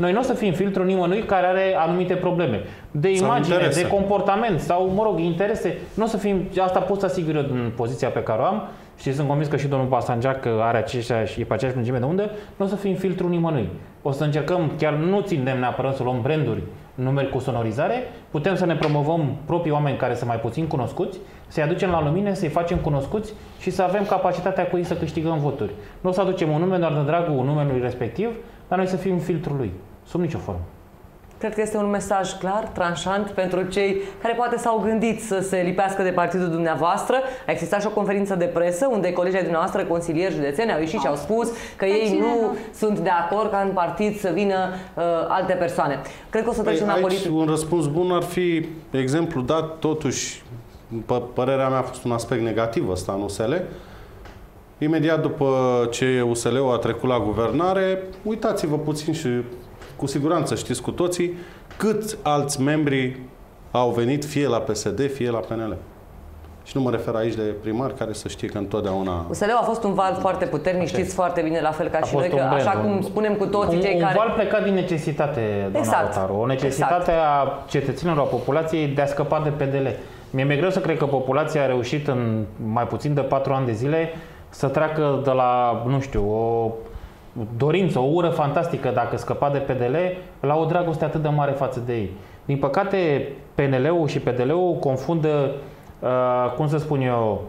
Noi nu o să fim filtrul nimănui care are anumite probleme. De Sau imagine, interese. de comportament sau, mă rog, interese. Nu o să fim, asta pot să asigur eu din poziția pe care o am și sunt convins că și domnul Basanjac are aceeași, e pe aceeași lungime de undă, nu o să fim filtrul nimănui. O să încercăm, chiar nu ținem neapărat să luăm branduri, numeri cu sonorizare, putem să ne promovăm proprii oameni care sunt mai puțin cunoscuți, să-i aducem la lumină, să-i facem cunoscuți și să avem capacitatea cu ei să câștigăm voturi. Nu o să aducem un nume doar de dragul numelui respectiv, dar noi să fim filtrul lui, sub nicio formă. Cred că este un mesaj clar, tranșant pentru cei care poate s-au gândit să se lipească de partidul dumneavoastră. A existat și o conferință de presă unde colegii dumneavoastră, consilieri județeni, au ieșit și au spus că ei cine nu nu? sunt de acord ca în partid să vină uh, alte persoane. Cred că o să Păi, trecem la aici politică. un răspuns bun ar fi exemplu dat, totuși, pe părerea mea a fost un aspect negativ ăsta în USL. Imediat după ce USL-ul a trecut la guvernare, uitați-vă puțin și cu siguranță știți cu toții câți alți membri au venit fie la PSD, fie la PNL. Și nu mă refer aici de primari care să știe că întotdeauna... USL-ul a fost un val foarte puternic, știți foarte bine, la fel ca A și noi, fost că un brand, așa un- cum spunem cu toții un, cei un care... val plecat din necesitate, doamna Exact. Rotaru. O necesitate a cetățenilor, a populației de a scăpa de PDL. Mie mi-e greu să cred că populația a reușit în mai puțin de patru ani de zile să treacă de la, nu știu, o dorință, o ură fantastică dacă scăpa de PDL, la o dragoste atât de mare față de ei. Din păcate, PNL-ul și PDL-ul confundă, uh, cum să spun eu,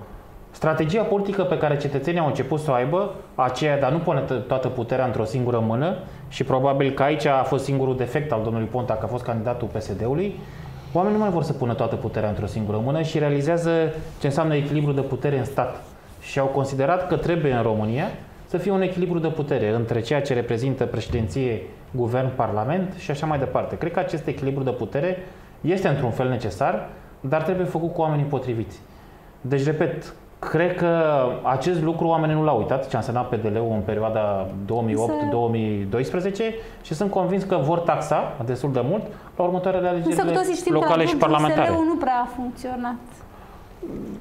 strategia politică pe care cetățenii au început să o aibă, aceea de a nu pune t- toată puterea într-o singură mână și probabil că aici a fost singurul defect al domnului Ponta, că a fost candidatul PSD-ului, oamenii nu mai vor să pună toată puterea într-o singură mână și realizează ce înseamnă echilibru de putere în stat. Și au considerat că trebuie în România să fie un echilibru de putere între ceea ce reprezintă președinție, guvern, parlament și așa mai departe. Cred că acest echilibru de putere este într-un fel necesar, dar trebuie făcut cu oamenii potriviți. Deci, repet, cred că acest lucru oamenii nu l-au uitat, ce a însemnat PDL-ul în perioada 2008-2012 și sunt convins că vor taxa destul de mult la următoarele Însă cu alegeri toții știm că locale și atunci parlamentare. USL-ul nu prea a funcționat.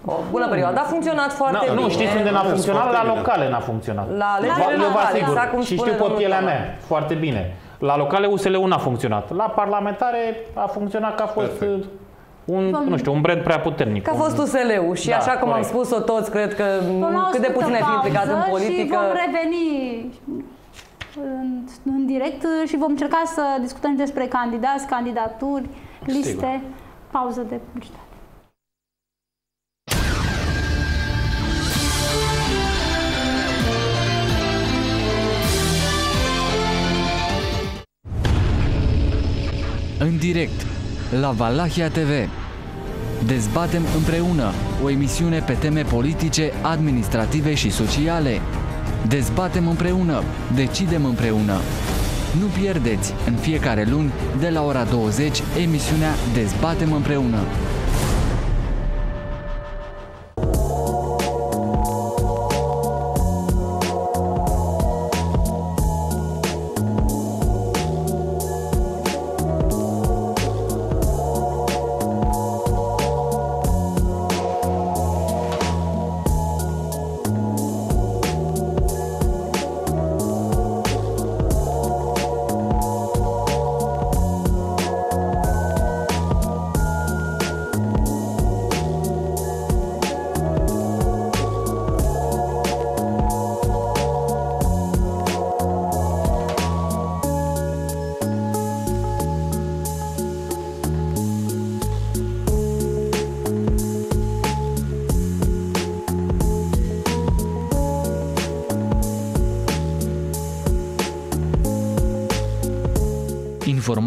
O bună perioadă. A funcționat foarte Na, bine. nu, știți unde n-a Foarte funcționat? La bine. locale n-a funcționat. La alegerile Vă- eu vă locale, asigur. exact cum și spune știu pe domnul pielea Toma. mea foarte bine. La locale USL-ul n-a funcționat. La parlamentare a funcționat că a fost Perfect. uh, un, nu știu, un brand prea puternic. Că a Un- fost USL-ul și Da, așa cum am corect. spus-o toți, cred că Vom lua o cât de scurtă puțin ai fi implicat în pauză politică. Și vom reveni în, în direct și vom încerca să discutăm și despre candidați, candidaturi, liste, pauză de publicitate. În direct la Valahia TV. Dezbatem împreună, o emisiune pe teme politice, administrative și sociale. Dezbatem împreună, decidem împreună. Nu pierdeți în fiecare luni de la ora 20 emisiunea Dezbatem împreună.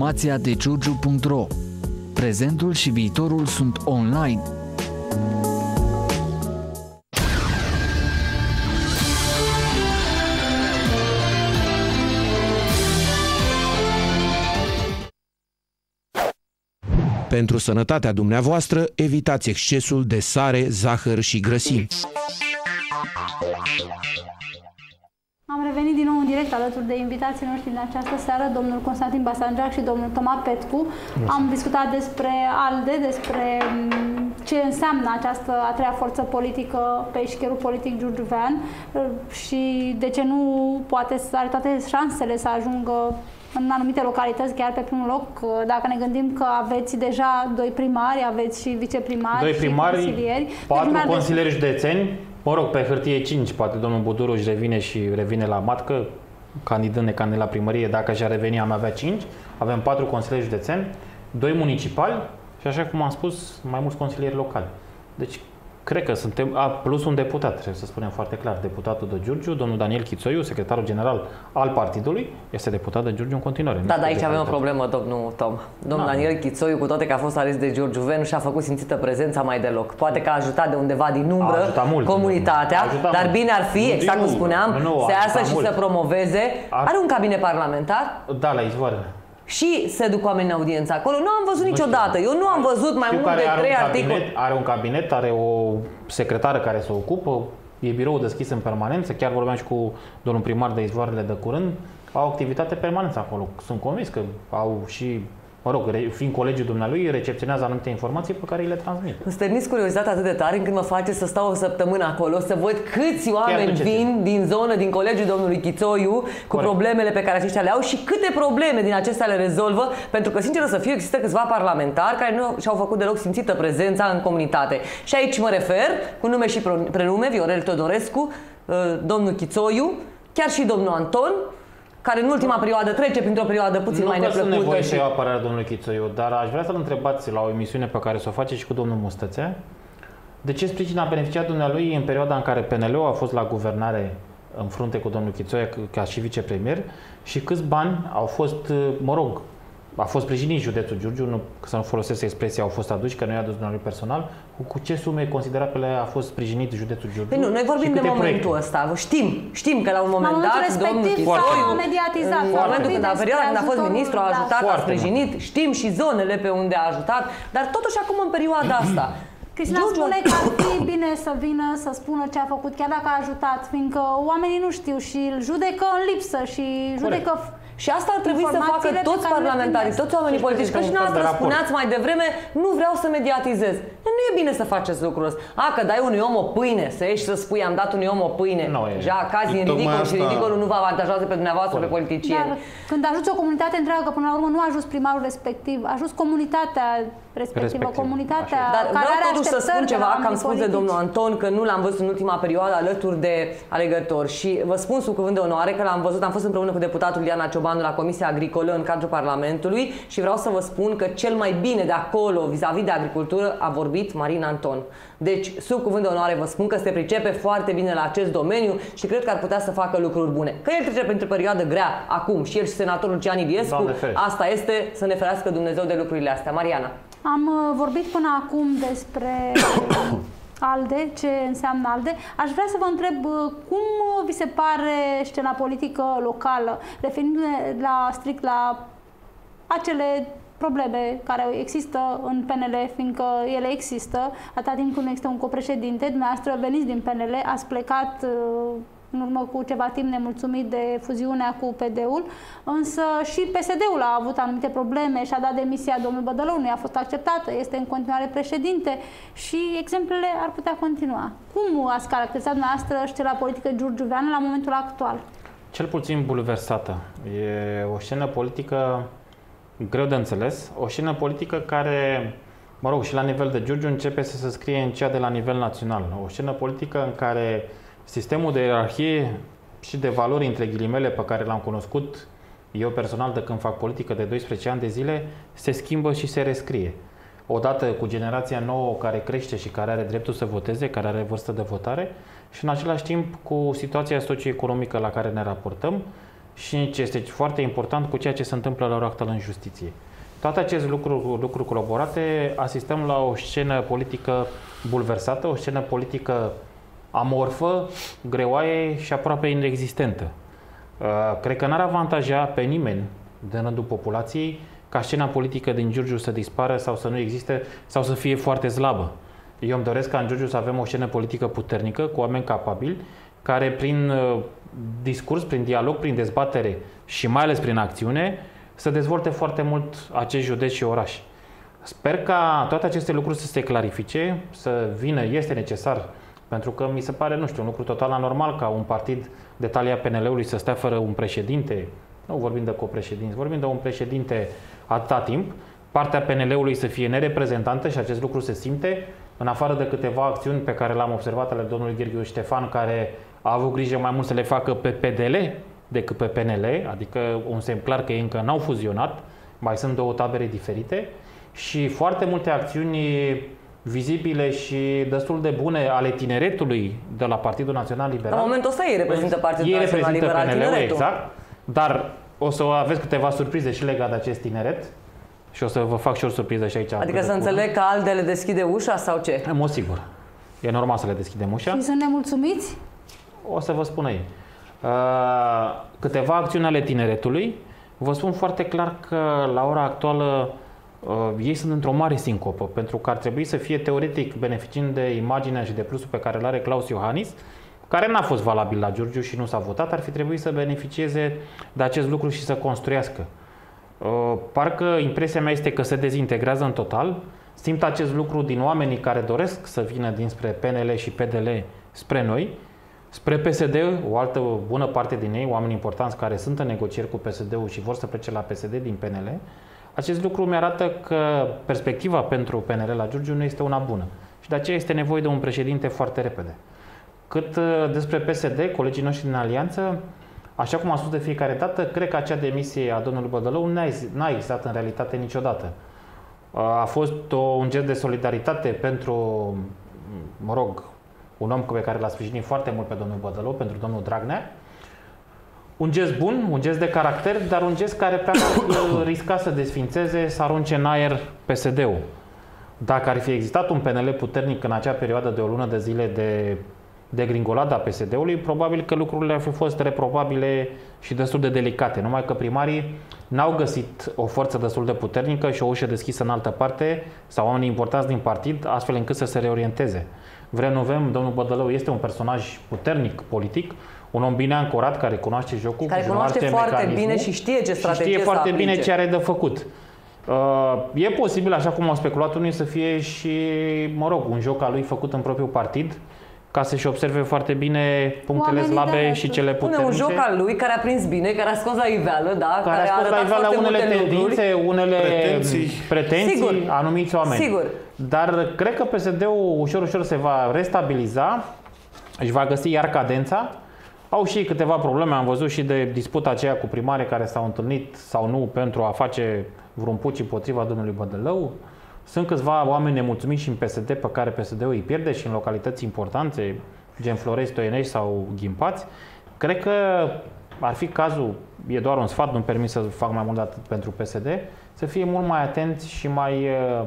Informația de giurgiu.ro Prezentul și viitorul sunt online. Pentru sănătatea dumneavoastră, evitați excesul de sare, zahăr și grăsimi. Alături de invitații noștri din această seară, domnul Constantin Basanjac și domnul Toma Petcu. Am discutat despre ALDE, despre mm, ce înseamnă această a treia forță politică pe eșcherul politic giurgiuvean și de ce nu poate să are toate șansele să ajungă în anumite localități, chiar pe primul loc, dacă ne gândim că aveți deja doi primari, aveți și viceprimari Doi primari, și consilieri. patru Deci, consilieri județeni, Mă rog, pe hârtie 5, poate domnul Buduruș își revine și revine la matcă, candidând necandid la primărie, dacă și-ar reveni am avea 5, avem 4 consilieri județeni, 2 municipali și așa cum am spus, mai mulți consilieri locali. Deci cred că suntem, a, plus un deputat, trebuie să spunem foarte clar, deputatul de Giurgiu, domnul Daniel Chițoiu, secretarul general al partidului, este deputat de Giurgiu în continuare. Da, dar aici avem o problemă, domnul Tom. Domnul Da. Daniel Chițoiu, cu toate că a fost ales de Giurgiu Ven, și-a făcut simțită prezența mai deloc. Poate că a ajutat de undeva din A umbră ajutat mult. comunitatea, A ajutat dar mult. bine ar fi, Nu exact din cum umbră. spuneam, Nu, nu, a să iasă ajutat și mult. să promoveze. Ar- Are un cabinet parlamentar Da, la izvoare. Și se duc oamenii în audiență acolo. Nu am văzut Nu știu. niciodată. Eu nu am văzut mai Știu mult care de are trei un articole. cabinet, are un cabinet, are o secretară care se ocupă, e birou deschis în permanență, chiar vorbeam și cu domnul primar de izvoarele de curând, au activitate permanență acolo. Sunt convins că au și, mă rog, re- fiind colegii dumnealui, recepționează anumite informații pe care îi le transmit. Îmi stârniți curiozitatea atât de tare încât mă face să stau o săptămână acolo, să văd câți oameni ce vin din zonă, din colegiul domnului Chițoiu, cu Corect. problemele pe care aceștia le au și câte probleme din acestea le rezolvă, pentru că, sincer să fiu, există câțiva parlamentari care nu și-au făcut deloc simțită prezența în comunitate. Și aici mă refer, cu nume și pro- prenume, Viorel Teodorescu, uh, domnul Chițoiu, chiar și domnul Anton, care în ultima perioadă trece printr-o perioadă puțin nu mai că sunt neplăcută. nevoie să și... iau apărarea domnului Chițoiu, dar aș vrea să-l întrebați la o emisiune pe care să o face și cu domnul Mustățea. De ce sprijin a beneficiat dumnealui în perioada în care PNL-ul a fost la guvernare în frunte cu domnul Chițoia ca și vicepremier și câți bani au fost, mă rog, a fost sprijinit județul Giurgiu, nu, să nu folosesc expresia, au fost aduși, că nu i-a adus dumnealui personal, cu, cu ce sume considerabile a fost sprijinit județul Giurgiu? Păi nu, noi vorbim și de câte momentul proiecte? ăsta. Știm, știm că la un moment La momentul dat domnul respectiv Chițoiu, s-a mediatizat, în s-a momentul vorbit când a despre perioada când a fost ajutorul, ministru, a da. ajutat, a Foarte sprijinit, știm și zonele pe unde a ajutat, dar totuși acum în perioada asta, [CLEARS THROAT] Cristina Giurgiu- spune că ar fi [CLEARS THROAT] bine să vină să spună ce a făcut, chiar dacă a ajutat, fiindcă oamenii nu știu și îl judecă în lipsă și judecă Și asta ar trebui să facă informațiile pe toți care le parlamentarii, primesc. toți oamenii politici. Că și un fel de noastră raport. spuneați mai devreme, nu vreau să mediatizez. Dar Nu e bine să faceți lucrul ăsta. A, că dai unui om o pâine, să ieși să spui am dat unui om o pâine. Nu e. Ja, cazi în Tocmai ridicol și asta- ridicolul nu vă avantajează pe dumneavoastră, pe Dar politicieni. când ajuți o comunitate întreagă, până la urmă nu a ajuns primarul respectiv, a ajuns comunitatea respectivă, Respectiv. comunitatea Dar care vreau are totuși să așteptări spun de la ceva, că am oamenii spus de politici. domnul Anton că nu l-am văzut în ultima perioadă alături de alegători și vă spun sub cuvânt de onoare că l-am văzut, am fost împreună cu deputatul Iana Ciobanu la Comisia Agricolă în cadrul Parlamentului și vreau să vă spun că cel mai bine de acolo vis-a-vis de agricultură a vorbit Marin Anton. Deci, sub cuvânt de onoare vă spun că se pricepe foarte bine la acest domeniu și cred că ar putea să facă lucruri bune. Că el trece printr-o perioadă grea acum și el și senatorul Lucian Iliescu, Doamne ferește. asta este să ne ferească Dumnezeu de lucrurile astea. Mariana. Am uh, vorbit până acum despre [COUGHS] ALDE, ce înseamnă ALDE. Aș vrea să vă întreb uh, cum vi se pare scena politică locală, referindu-ne la, strict la acele probleme care există în PNL, fiindcă ele există, atâta timp când nu există un copreședinte. Dumneavoastră veniți din PNL, ați plecat uh, în urmă cu ceva timp nemulțumit de fuziunea cu PD-ul, însă și PSD-ul a avut anumite probleme și a dat demisia domnul Bădălău, nu a fost acceptată, este în continuare președinte și exemplele ar putea continua. Cum ați caracterizat dumneavoastră scena politică giurgiuveană la momentul actual? Cel puțin bulversată. E o scenă politică greu de înțeles, o scenă politică care, mă rog, și la nivel de Giurgiu începe să se scrie în cea de la nivel național. O scenă politică în care sistemul de ierarhie și de valori, între ghilimele, pe care l-am cunoscut eu personal de când fac politică de 12 ani de zile, se schimbă și se rescrie. Odată cu generația nouă care crește și care are dreptul să voteze, care are vârstă de votare și în același timp cu situația socioeconomică la care ne raportăm și ce este foarte important cu ceea ce se întâmplă la ora actuală în justiție. Toate aceste lucruri, lucruri colaborate, asistăm la o scenă politică bulversată, o scenă politică amorfă, greoaie și aproape inexistentă. Uh, cred că n-ar avantaja pe nimeni din rândul populației ca scena politică din Giurgiu să dispară sau să nu existe sau să fie foarte slabă. Eu îmi doresc ca în Giurgiu să avem o scenă politică puternică, cu oameni capabili, care prin uh, discurs, prin dialog, prin dezbatere și mai ales prin acțiune, să dezvolte foarte mult acest județ și oraș. Sper ca toate aceste lucruri să se clarifice, să vină, este necesar pentru că mi se pare, nu știu, un lucru total anormal ca un partid de talia PNL-ului să stea fără un președinte, nu vorbim de copreședinți, vorbim de un președinte atâta timp, partea PNL-ului să fie nereprezentantă și acest lucru se simte, în afară de câteva acțiuni pe care le-am observat ale domnului Gheorghiu Ștefan, care a avut grijă mai mult să le facă pe PDL decât pe PNL, adică un semn clar că ei încă n-au fuzionat, mai sunt două tabere diferite. Și foarte multe acțiuni vizibile și destul de bune ale tineretului de la Partidul Național Liberal. La momentul ăsta ei reprezintă Partidul ei Național Liberal, PNL-ul, exact, dar o să aveți câteva surprize și legate de acest tineret și o să vă fac și o surpriză și aici. Adică să înțeleg că ALDE le deschide ușa sau ce? În mod sigur. E normal să le deschidem ușa. Și sunt nemulțumiți? O să vă spun ei. Uh, câteva acțiuni ale tineretului. Vă spun foarte clar că la ora actuală uh, ei sunt într-o mare sincopă, pentru că ar trebui să fie teoretic beneficiind de imaginea și de plusul pe care îl are Claus Iohannis, care n-a fost valabil la Giurgiu și nu s-a votat, ar fi trebuit să beneficieze de acest lucru și să construiască. Uh, parcă impresia mea este că se dezintegrează în total. Simt acest lucru din oamenii care doresc să vină dinspre PNL și PDL spre noi, spre PSD, o altă bună parte din ei, oameni importanți care sunt în negocieri cu PSD-ul și vor să plece la PSD din PNL, acest lucru mi-arată că perspectiva pentru PNL la Giurgiu nu este una bună și de aceea este nevoie de un președinte foarte repede. Cât uh, despre PSD, colegii noștri din alianță, așa cum am spus de fiecare dată, cred că acea demisie a domnului Bădălău n-a existat în realitate niciodată. Uh, a fost un gest de solidaritate pentru, mă rog, un om pe care l-a sprijinit foarte mult pe domnul Bădălău, pentru domnul Dragnea, un gest bun, un gest de caracter, dar un gest care practic [COUGHS] risca să desfințeze, să arunce în aer PSD-ul. Dacă ar fi existat un PNL puternic în acea perioadă de o lună de zile de, de gringolada PSD-ului, probabil că lucrurile ar fi fost reprobabile și destul de delicate. Numai că primarii n-au găsit o forță destul de puternică și o ușă deschisă în altă parte sau oamenii importanți din partid, astfel încât să se reorienteze. Vrem, nu vrem, domnul Bădălău este un personaj puternic politic, un om bine ancorat care cunoaște jocul, care cunoaște foarte bine și știe ce strategie și știe foarte aplice. bine ce are de făcut. Uh, e posibil, așa cum au speculat unii, să fie și, mă rog, un joc al lui făcut în propriul partid, ca să-și observe foarte bine punctele Oamenii slabe de și cele Pune puternice. un joc al lui care a prins bine, care a scos la iveală, da? care, a scos la arătat iveală foarte unele multe tendințe, lucruri. unele Pretenții. pretenții Sigur. anumiți oameni. Sigur. Dar cred că PSD-ul ușor, ușor se va restabiliza, își va găsi iar cadența. Au și câteva probleme, am văzut și de disputa aceea cu primare care s-au întâlnit sau nu pentru a face vreun puci împotriva domnului Bădălău. Sunt câțiva oameni nemulțumiți și în PSD pe care PSD-ul îi pierde și în localități importante, gen Florești, Toienești sau Ghimpați. Cred că ar fi cazul, e doar un sfat, nu-mi permit să fac mai mult de atât pentru PSD, să fie mult mai atenți și mai uh,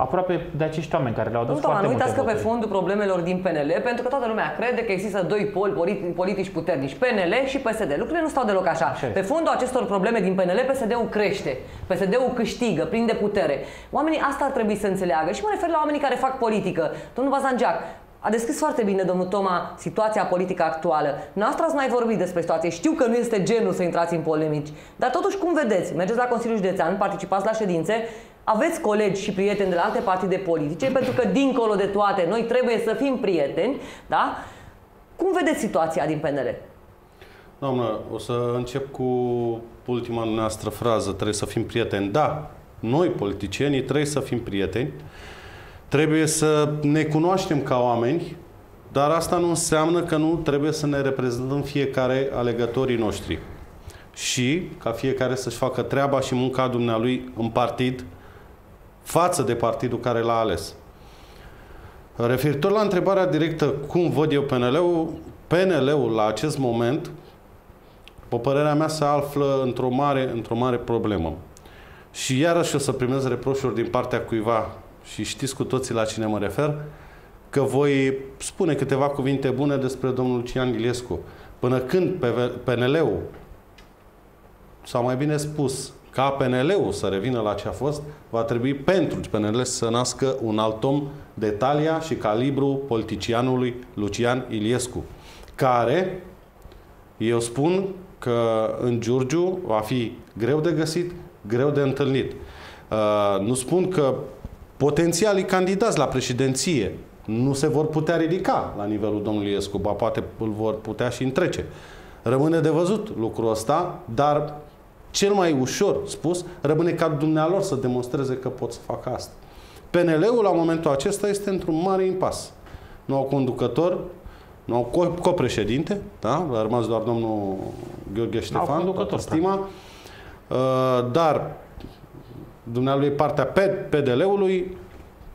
aproape de acești oameni care le-au adus Nu, Toma, foarte nu multe uitați că pe voturi. fondul problemelor din PNL, pentru că toată lumea crede că există doi poli politi- politici puternici, PNL și PSD. Lucrurile nu stau deloc așa. Așa Pe este. fondul acestor probleme din PNL, PSD-ul crește, PSD-ul câștigă, prinde putere. Oamenii asta ar trebui să înțeleagă și mă refer la oamenii care fac politică. Domnul Bazangeac, a descris foarte bine, domnul Toma, situația politică actuală. Noastră ați mai vorbit despre situație. Știu că nu este genul să intrați în polemici, dar totuși cum vedeți? Mergeți la Consiliul Județean, participați la ședințe, aveți colegi și prieteni de la alte partide politice, pentru că dincolo de toate noi trebuie să fim prieteni, da? Cum vedeți situația din PNL? Doamnă, o să încep cu ultima noastră frază. Trebuie să fim prieteni. Da, noi, politicienii, trebuie să fim prieteni. Trebuie să ne cunoaștem ca oameni, dar asta nu înseamnă că nu trebuie să ne reprezentăm fiecare alegătorii noștri. Și ca fiecare să-și facă treaba și munca dumnealui în partid față de partidul care l-a ales. Referitor la întrebarea directă, cum văd eu PNL-ul, PNL-ul la acest moment, pe părerea mea, se află într-o mare, într-o mare problemă. Și iarăși o să primez reproșuri din partea cuiva și știți cu toții la cine mă refer, că voi spune câteva cuvinte bune despre domnul Lucian Iliescu. Până când PNL-ul, sau mai bine spus, ca PNL-ul să revină la ce a fost, va trebui pentru PNL să nască un alt om de talia și calibru politicianului Lucian Iliescu, care, eu spun că în Giurgiu va fi greu de găsit, greu de întâlnit. Uh, nu spun că potențialii candidați la președinție nu se vor putea ridica la nivelul domnului Iliescu, ba poate îl vor putea și întrece. Rămâne de văzut lucrul ăsta, dar cel mai ușor spus, rămâne ca dumnealor să demonstreze că pot să facă asta. PNL-ul la momentul acesta este într-un mare impas. Nu au conducător, nu au co- copreședinte, da? a rămas doar domnul Gheorghe Ștefan, conducător, toată stima, uh, dar dumnealui partea PDL-ului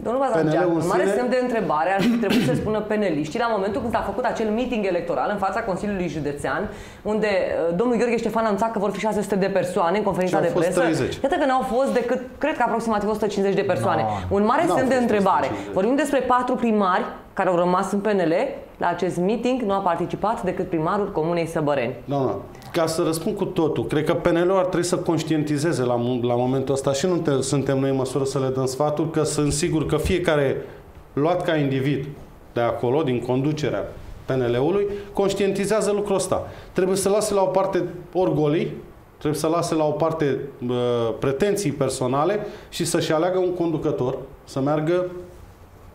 Domnul Bazangean, PNL-ul un în mare sine- semn de întrebare ar fi trebuit să spună peneliștii la momentul când s-a făcut acel meeting electoral în fața Consiliului Județean, unde uh, domnul Gheorghe Ștefan a anunțat că vor fi 600 de persoane în conferința Și au de fost presă. 30. Iată că n-au fost decât, cred că aproximativ 150 de persoane. No. Un mare N-au semn de fost întrebare. 150. Vorbim despre patru primari care au rămas în PNL. La acest meeting nu a participat decât primarul Comunei Săbăreni. Doamna, ca să răspund cu totul, cred că PNL-ul ar trebui să conștientizeze la, mo- la momentul ăsta și nu te, suntem noi în măsură să le dăm sfatul, că sunt sigur că fiecare luat ca individ de acolo, din conducerea PNL-ului, conștientizează lucrul ăsta. Trebuie să lase la o parte orgolii, trebuie să lase la o parte uh, pretenții personale și să-și aleagă un conducător, să meargă,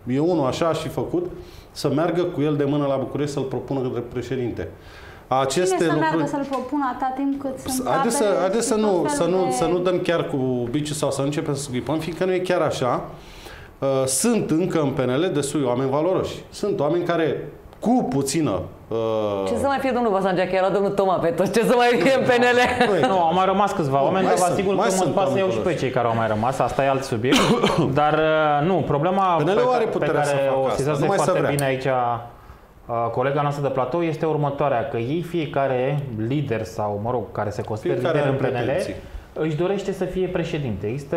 eu unul așa aș fi făcut, să meargă cu el de mână la București să-l propună către președinte. Aceste Cine să lucruri... meargă să-l propună atâta timp cât sunt Haideți să, tabere haideți să, și nu, tot să, felul nu, de- să nu dăm chiar cu biciul sau să nu începem să scuipăm, fiindcă nu e chiar așa. Uh, Sunt încă în PNL destui oameni valoroși. Sunt oameni care cu puțină uh, Ce să mai fie domnul Bazangean, că era domnul Toma pe toți, ce să mai fie în PNL? Nu, au mai rămas câțiva oameni, mai dar vă sunt, asigur mai că mă sunt pas să iau oameni și pe valoroși. cei care au mai rămas, asta e alt subiect. [COUGHS] Dar uh, nu, problema pe, PNL-ul are pe puterea să care facă o asta, sesizase numai să foarte vrea. bine aici uh, colega noastră de platou este următoarea, că ei fiecare lider sau, mă rog, care se consideră Fiecare lider în are PNL, pretenții. își dorește să fie președinte. Există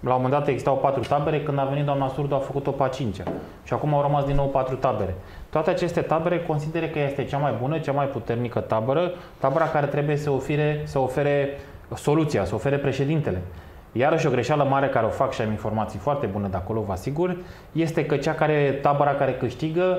la un moment dat existau patru tabere, când a venit doamna Surdu a făcut-o pe a cincea. Și acum au rămas din nou patru tabere. Toate aceste tabere consideră că este cea mai bună, cea mai puternică tabără, tabăra care trebuie să ofere, să ofere soluția, să ofere președintele. Iarăși o greșeală mare care o fac și am informații foarte bune de acolo, vă asigur, este că cea care, tabăra care câștigă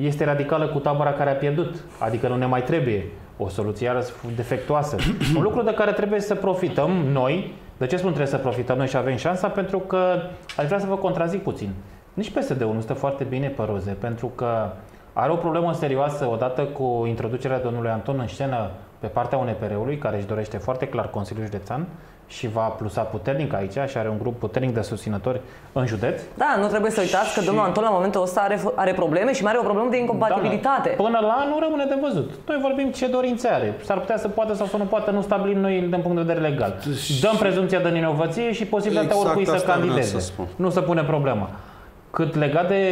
este radicală cu tabăra care a pierdut. Adică nu ne mai trebuie o soluție iarăși defectuoasă. [CLEARS THROAT] Un lucru de care trebuie să profităm noi. De ce spun trebuie să profităm noi și avem șansa? Pentru că aș vrea să vă contrazic puțin. Nici PSD-ul nu stă foarte bine pe roze, pentru că are o problemă serioasă odată cu introducerea domnului Anton în scenă pe partea UNPR-ului, care își dorește foarte clar Consiliul Județean și va plusa puternic aici și are un grup puternic de susținători în județ. Da, nu trebuie să uitați că domnul Anton la momentul ăsta are, are probleme și mai are o problemă de incompatibilitate. Până la nu rămâne de văzut. Noi vorbim ce dorințe are. S-ar putea să poată sau să nu poată, nu stabilim noi din punct de vedere legal. Dăm prezumția de nevinovăție și posibilitatea Exact oricui să asta vreau candideze. să spun. Nu se pune problema. Cât legat de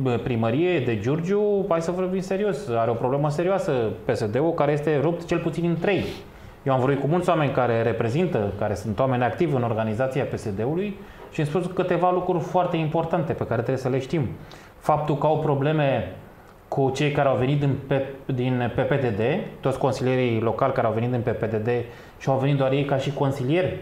bă, primărie, de Giurgiu, hai să vorbim serios. Are o problemă serioasă PSD-ul care este rupt cel puțin în trei. Eu am vorbit cu mulți oameni care reprezintă, care sunt oameni activi în organizația PSD-ului și îmi spus câteva lucruri foarte importante pe care trebuie să le știm. Faptul că au probleme cu cei care au venit din, P, din PPDD, toți consilierii locali care au venit din PPDD și au venit doar ei ca și consilieri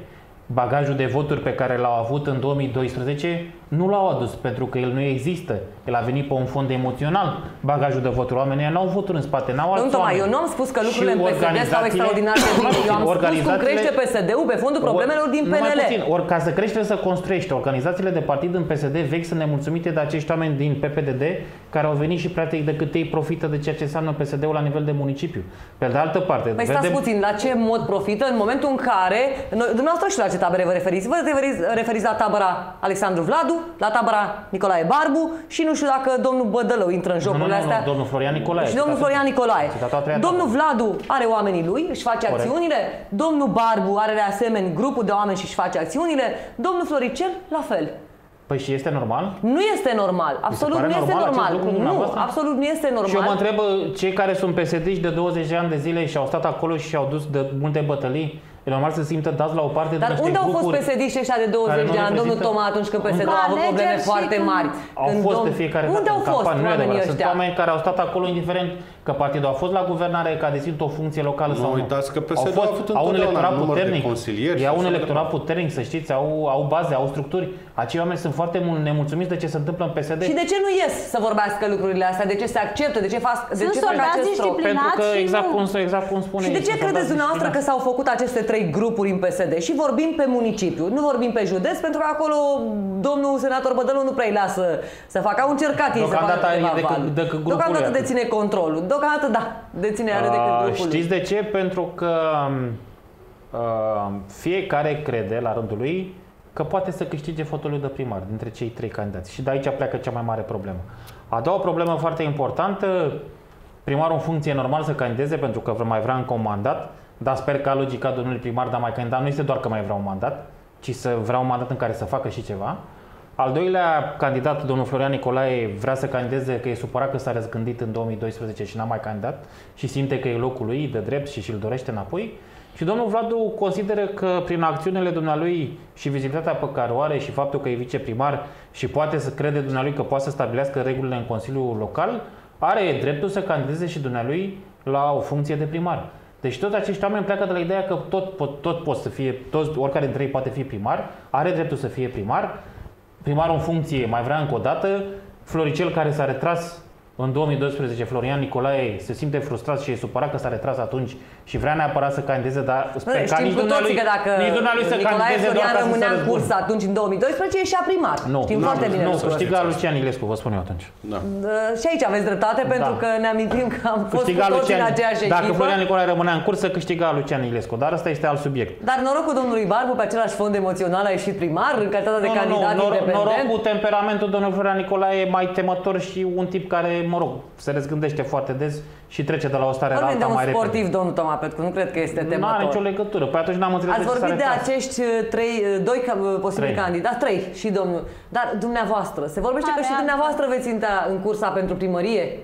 bagajul de voturi pe care l-au avut în 2012 nu l-au adus pentru că el nu există. El a venit pe un fond emoțional, bagajul de voturi. Oamenii n-au voturi în spate, n-au alți Toma, eu nu am spus că lucrurile în PSD stau extraordinar de bine. Eu am spus cum crește PSD-ul pe fondul problemelor din PNL. Puțin, ori ca să crește să construiești. Organizațiile de partid în PSD vechi sunt nemulțumite de acești oameni din PPDD care au venit și practic decât ei profită de ceea ce înseamnă PSD-ul la nivel de municipiu. Pe de altă parte, păi vedem... stați puțin, la ce mod profită în momentul în care, noi, dumneavoastră și la ce tabere vă referiți? Vă referiți, referiți la tabăra Alexandru Vladu, la tabăra Nicolae Barbu și nu știu dacă domnul Bădălău intră în jocurile nu, nu, astea. Nu, domnul Florian Nicolae. Și domnul Florian Nicolae. Domnul Vladu are oamenii lui, își face Corect. acțiunile. Domnul Barbu are de asemenea grupul de oameni și își face acțiunile. Domnul Floricel, la fel. Păi și este normal? Nu este normal. Absolut nu este normal. Nu, absolut nu este normal. Și eu mă întreb cei care sunt psd de 20 de ani de zile și au stat acolo și au dus de multe bătălii, E normal să simtă dați la o parte Dar unde au fost psd ăștia de 20 de ani, domnul Toma, atunci când PSD a avut probleme foarte mari? Au fost de fiecare dată Unde au fost oamenii ăștia? Sunt oameni care au stat acolo indiferent că partidul a fost la guvernare, că a deținut o funcție locală nu sau nu. uitați că PSD au, fost, au un electorat puternic. Consilieri au un electorat puternic, să știți, au, au baze, au structuri. Acei oameni sunt foarte mult nemulțumiți de ce se întâmplă în PSD. Și de ce nu ies să vorbească lucrurile astea? De ce se acceptă? De ce fac, de sunt ce fac acest Pentru că exact cum, exact cum spune Și de ce credeți dumneavoastră că s-au făcut aceste trei grupuri în PSD? Și vorbim pe municipiu, nu vorbim pe județ, pentru că acolo domnul senator Bădălu nu prea îi lasă să facă. Au încercat ei să facă decât, decât Deocamdată deține controlul. Deocamdată da, deține are decât grupul Știți de ce? Pentru că uh, fiecare crede la rândul lui că poate să câștige fotoliul de primar dintre cei trei candidați. Și de aici pleacă cea mai mare problemă. A doua problemă foarte importantă, primarul în funcție normal să candideze pentru că mai vrea încă un mandat, dar sper că logica domnului primar, dar mai candidat nu este doar că mai vrea un mandat, ci să vrea un mandat în care să facă și ceva. Al doilea candidat, domnul Florian Nicolae, vrea să candideze că e supărat că s-a răzgândit în 2012 și n-a mai candidat și simte că e locul lui de drept și și-l dorește înapoi. Și domnul Vladu consideră că prin acțiunile dumnealui și vizibilitatea pe care o are și faptul că e viceprimar și poate să crede dumnealui că poate să stabilească regulile în Consiliul Local, are dreptul să candideze și dumnealui la o funcție de primar. Deci toți acești oameni pleacă de la ideea că tot, tot, tot pot să fie, toți, oricare dintre ei poate fi primar, are dreptul să fie primar, primarul în funcție mai vrea încă o dată, Floricel care s-a retras în 2012 Florian Nicolae se simte frustrat și e supărat că s-a retras atunci și vrea neapărat să candideze, dar sper ca nici dumnealui, că dacă nici dumnealui să Nicolae Florian rămânea în curs atunci în 2012, ieșea primar. Nu, Știm nu, foarte bine nu, câștiga Lucian Ilescu, vă spun eu atunci. Da. Și aici aveți dreptate, pentru da. că ne amintim că am fost câștiga cu toți în aceeași echipă. Dacă Florian Nicolae rămânea în curs, să câștiga Lucian Ilescu, dar asta este alt subiect. Dar norocul domnului Barbu pe același fond emoțional a ieșit primar în calitate de candidat independent. Norocul, temperamentul domnului Florian Nicolae e mai temător și un tip care, mă rog, se răzgândește foarte des și trece de la o stare la alta mai repede. sportiv, domnul Toma Petcu, nu cred că este temător. Nu are nicio legătură. Păi atunci n-am înțeles Ați vorbit de acești uh, trei, uh, doi uh, posibili candidați, trei și domnul. Dar dumneavoastră, se vorbește că și dumneavoastră veți intra în cursa pentru primărie?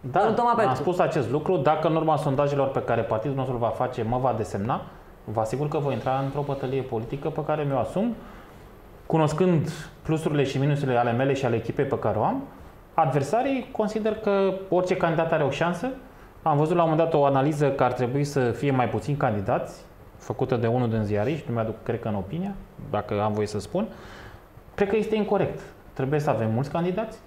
Da, am spus acest lucru. Dacă în urma sondajelor pe care partidul nostru va face mă va desemna, vă asigur că voi intra într-o bătălie politică pe care mi-o asum, cunoscând plusurile și minusurile ale mele și ale echipei pe care o am, Adversarii consider că orice candidat are o șansă. Am văzut la un moment dat o analiză că ar trebui să fie mai puțini candidați, făcută de unul din ziariști, nu mi-aduc, cred că în opinia, dacă am voie să spun. Cred că este incorrect. Trebuie să avem mulți candidați,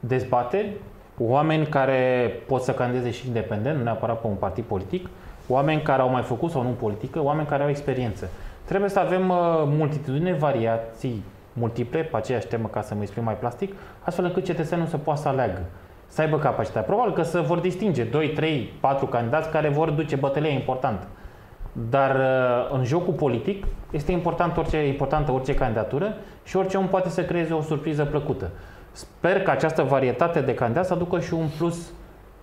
dezbateri, oameni care pot să candideze și independent, nu neapărat pe un partid politic, oameni care au mai făcut sau nu politică, oameni care au experiență. Trebuie să avem uh, multitudine, variații multiple pe aceeași temă, ca să mă exprim mai plastic, astfel încât cetățenul să poată să aleagă, să aibă capacitatea. Probabil că să vor distinge 2, 3, 4 candidați care vor duce bătălia importantă. Dar uh, în jocul politic este important orice, importantă orice candidatură și orice om poate să creeze o surpriză plăcută. Sper că această varietate de candidați să aducă și un plus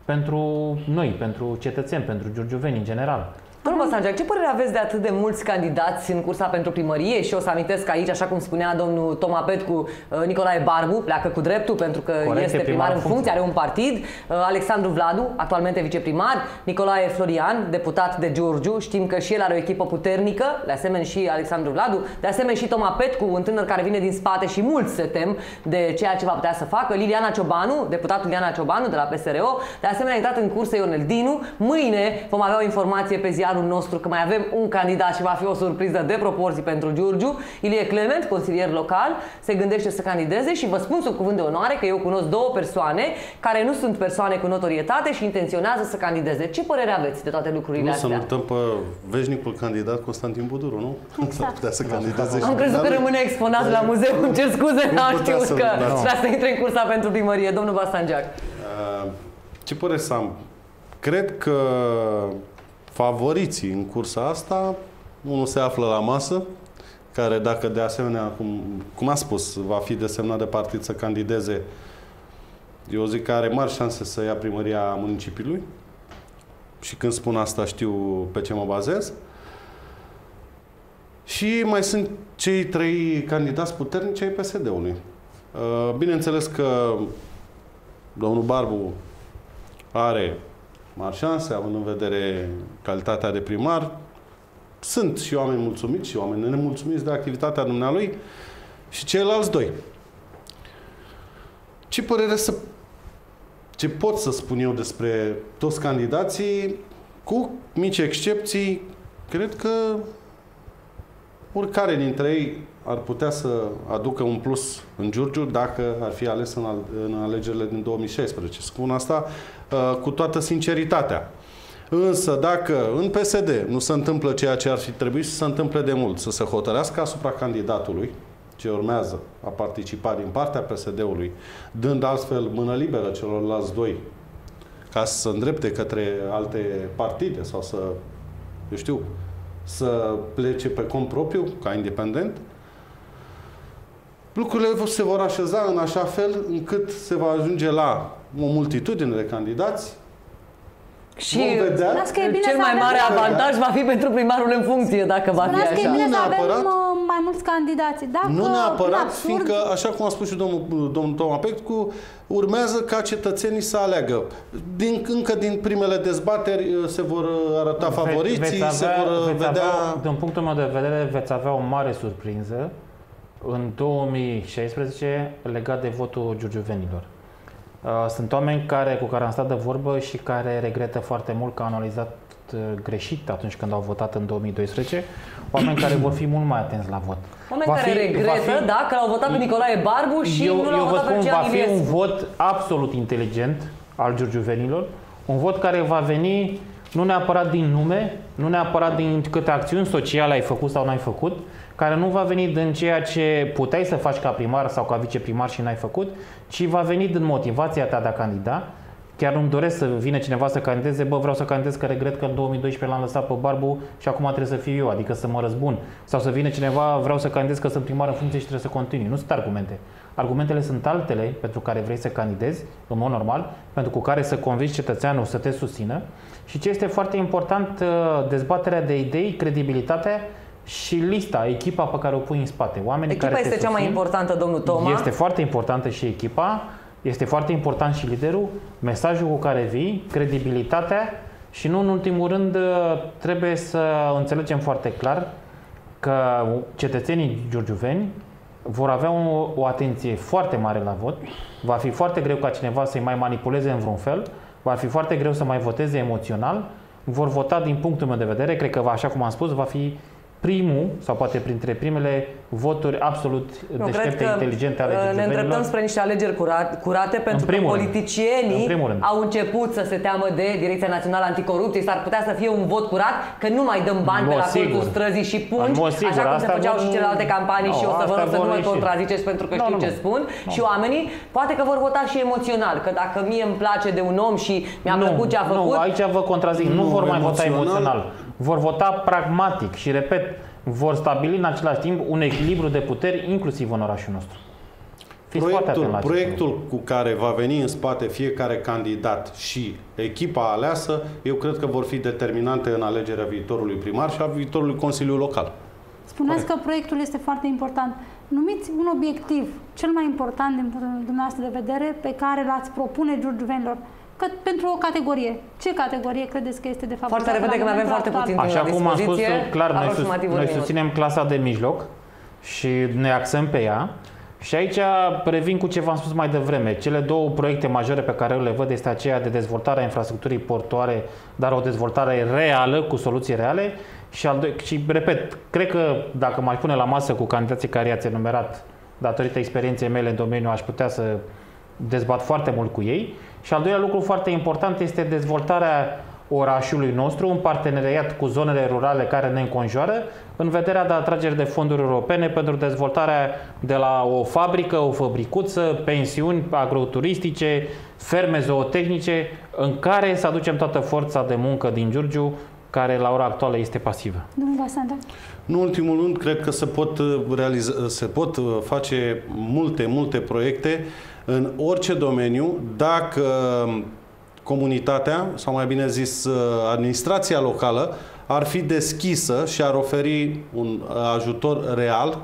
pentru noi, pentru cetățeni, pentru giurgiuveni în general. Domnul Băsangeac, ce părere aveți de atât de mulți candidați în cursa pentru primărie? Și o să amintesc aici, așa cum spunea domnul Toma Petcu, uh, Nicolae Barbu pleacă cu dreptul pentru că Corect, este e primar în funcție, are un partid. Uh, Alexandru Vladu, actualmente viceprimar. Nicolae Florian, deputat de Giurgiu. Știm că și el are o echipă puternică, de asemenea și Alexandru Vladu. De asemenea și Toma Petcu, un tânăr care vine din spate și mulți se tem de ceea ce va putea să facă. Liliana Ciobanu, deputatul Liliana Ciobanu de la PSRO. De asemenea a intrat în cursă Ionel Dinu. Mâine vom avea o informație pe ziarul nostru că mai avem un candidat și va fi o surpriză de proporții pentru Giurgiu. Ilie Clement, consilier local, se gândește să candideze și vă spun sub cuvânt de onoare că eu cunosc două persoane care nu sunt persoane cu notorietate și intenționează să candideze. Ce părere aveți de toate lucrurile Nu să astea? notăm pe veșnicul candidat Constantin Buduru, nu? Exact. S-ar putea să candideze și Am crezut că dumnealui. rămâne exponat la muzeu, îmi cer scuze, Nu n-am putea știut să- că da. vrea să intre în cursa pentru primărie. Domnul Bastangeac. Uh, Ce părere să am? Cred că favoriții în cursa asta, unul se află la masă, care dacă de asemenea, cum, cum a spus, va fi desemnat de partid să candideze, eu zic că are mari șanse să ia primăria municipiului. Și când spun asta știu pe ce mă bazez. Și mai sunt cei trei candidați puternici ai PSD-ului. Uh, Bineînțeles că domnul Barbu are mari șanse, având în vedere calitatea de primar. Sunt și oameni mulțumiți și oameni nemulțumiți de activitatea dumnealui și ceilalți doi. Ce părere să... Ce pot să spun eu despre toți candidații, cu mici excepții, cred că oricare dintre ei ar putea să aducă un plus în Giurgiu dacă ar fi ales în, al- în alegerile din 2016. Spun asta uh, cu toată sinceritatea. Însă dacă în PSD nu se întâmplă ceea ce ar fi trebuit să se întâmple de mult, să se hotărească asupra candidatului ce urmează a participa din partea PSD-ului, dând astfel mână liberă celorlalți doi ca să se îndrepte către alte partide sau să, eu știu, să plece pe cont propriu, ca independent, lucrurile se vor așeza în așa fel încât se va ajunge la o multitudine de candidați. Și Vom vedea. Spuneați că e bine cel să mai avem- mare Vom avantaj va fi pentru primarul în funcție, dacă va fi Spuneați că e așa. bine Nu să avem neapărat. uh, mai mulți candidați. Dacă, Nu neapărat, absurd, fiindcă, așa cum a spus și domnul, domnul Toma Peccu, urmează ca cetățenii să aleagă. Din, încă din primele dezbateri uh, se vor uh, arăta favoriții, Veți se vor uh, veți vedea... avea, din punctul meu de vedere, veți avea o mare surpriză în 2016 legat de votul giurgiuvenilor. Uh, Sunt oameni care, cu care am stat de vorbă și care regretă foarte mult că au analizat uh, greșit atunci când au votat în 2012, oameni care vor fi mult mai atenți la vot. Oameni Va care fi- regretă, va fi- da, că l-au votat pe Nicolae Barbu și eu, nu l-au eu vă votat pe spun, va Lucian fi un Iliescu. vot absolut inteligent al giurgiuvenilor, un vot care va veni nu neapărat din nume, nu neapărat din câte acțiuni sociale ai făcut sau n-ai făcut, care nu va veni din ceea ce puteai să faci ca primar sau ca viceprimar și n-ai făcut, ci va veni din motivația ta de a candida. Chiar nu-mi doresc să vină cineva să candideze, bă, vreau să candidez că regret că în 2012 l-am lăsat pe Barbu și acum trebuie să fiu eu, adică să mă răzbun. Sau să vină cineva, vreau să candidez că sunt primar în funcție și trebuie să continui. Nu sunt argumente. Argumentele sunt altele pentru care vrei să candidezi, în mod normal, pentru cu care să convingi cetățeanul să te susțină. Și ce este foarte important, uh, dezbaterea de idei, credibilitatea și lista, echipa pe care o pui în spate. Oamenii Echipa care te este cea mai susțin. importantă, domnul Toma. Este foarte importantă și echipa, este foarte important și liderul, mesajul cu care vii, credibilitatea și nu în ultimul rând uh, trebuie să înțelegem foarte clar că cetățenii giurgiuveni vor avea o, o atenție foarte mare la vot, va fi foarte greu ca cineva să-i mai manipuleze în vreun fel, va fi foarte greu să mai voteze emoțional, vor vota din punctul meu de vedere, cred că, va- așa cum am spus, va fi primul, sau poate printre primele voturi absolut Nu, cred deștepte, că inteligente ale uh, ne giurgiuvenilor. îndreptăm spre niște alegeri curate, curate pentru că primul rând. politicienii În primul rând. au început să se teamă de Direcția Națională Anticorupție. S-ar putea să fie un vot curat, că nu mai dăm bani În pe mod la colțul sigur. străzii și pungi, În mod sigur, așa cum se asta făceau vor- și celelalte campanii Nu, și o să vă asta rog să vor nu mă ieși. contraziceți pentru că Nu, știu nu, ce nu. spun. Și oamenii poate că vor vota și emoțional, că dacă mie îmi place de un om și mi-a nu, plăcut ce a făcut, Nu, aici vă contrazic. Nu, Nu, vor mai vota emoțional. Emoțional. Vor vota pragmatic și, repet, vor stabili în același timp un echilibru de puteri, inclusiv în orașul nostru. Fiți foarte proiectul, atent la acest proiectul cu care va veni în spate fiecare candidat și echipa aleasă, eu cred că vor fi determinante în alegerea viitorului primar și a viitorului Consiliu Local. Spuneți că proiectul este foarte important. Numiți un obiectiv cel mai important din punctul dumneavoastră de vedere pe care l-ați propune giurgiuvenilor că pentru o categorie. Ce categorie credeți că este de fapt? Foarte repede, că mai avem foarte puțin Așa cum am spus, clar, noi, sus, aproximativ un noi minut. susținem clasa de mijloc și ne axăm pe ea. Și aici revin cu ce v-am spus mai devreme. Cele două proiecte majore pe care eu le văd este aceea de dezvoltare a infrastructurii portoare, dar o dezvoltare reală, cu soluții reale. Și, al doi, și repet, cred că dacă m-aș pune la masă cu candidații care i-ați enumerat, datorită experienței mele în domeniu, aș putea să dezbat foarte mult cu ei. Și al doilea lucru foarte important este dezvoltarea orașului nostru, un parteneriat cu zonele rurale care ne înconjoară, în vederea de atragere de fonduri europene pentru dezvoltarea de la o fabrică, o fabricuță, pensiuni agroturistice, ferme zootehnice, în care să aducem toată forța de muncă din Giurgiu, care la ora actuală este pasivă. Domnul Vasanda. Nu în ultimul rând, cred că se pot, uh, realiza, se pot uh, face multe, multe proiecte în orice domeniu dacă um, comunitatea, sau mai bine zis uh, administrația locală, ar fi deschisă și ar oferi un uh, ajutor real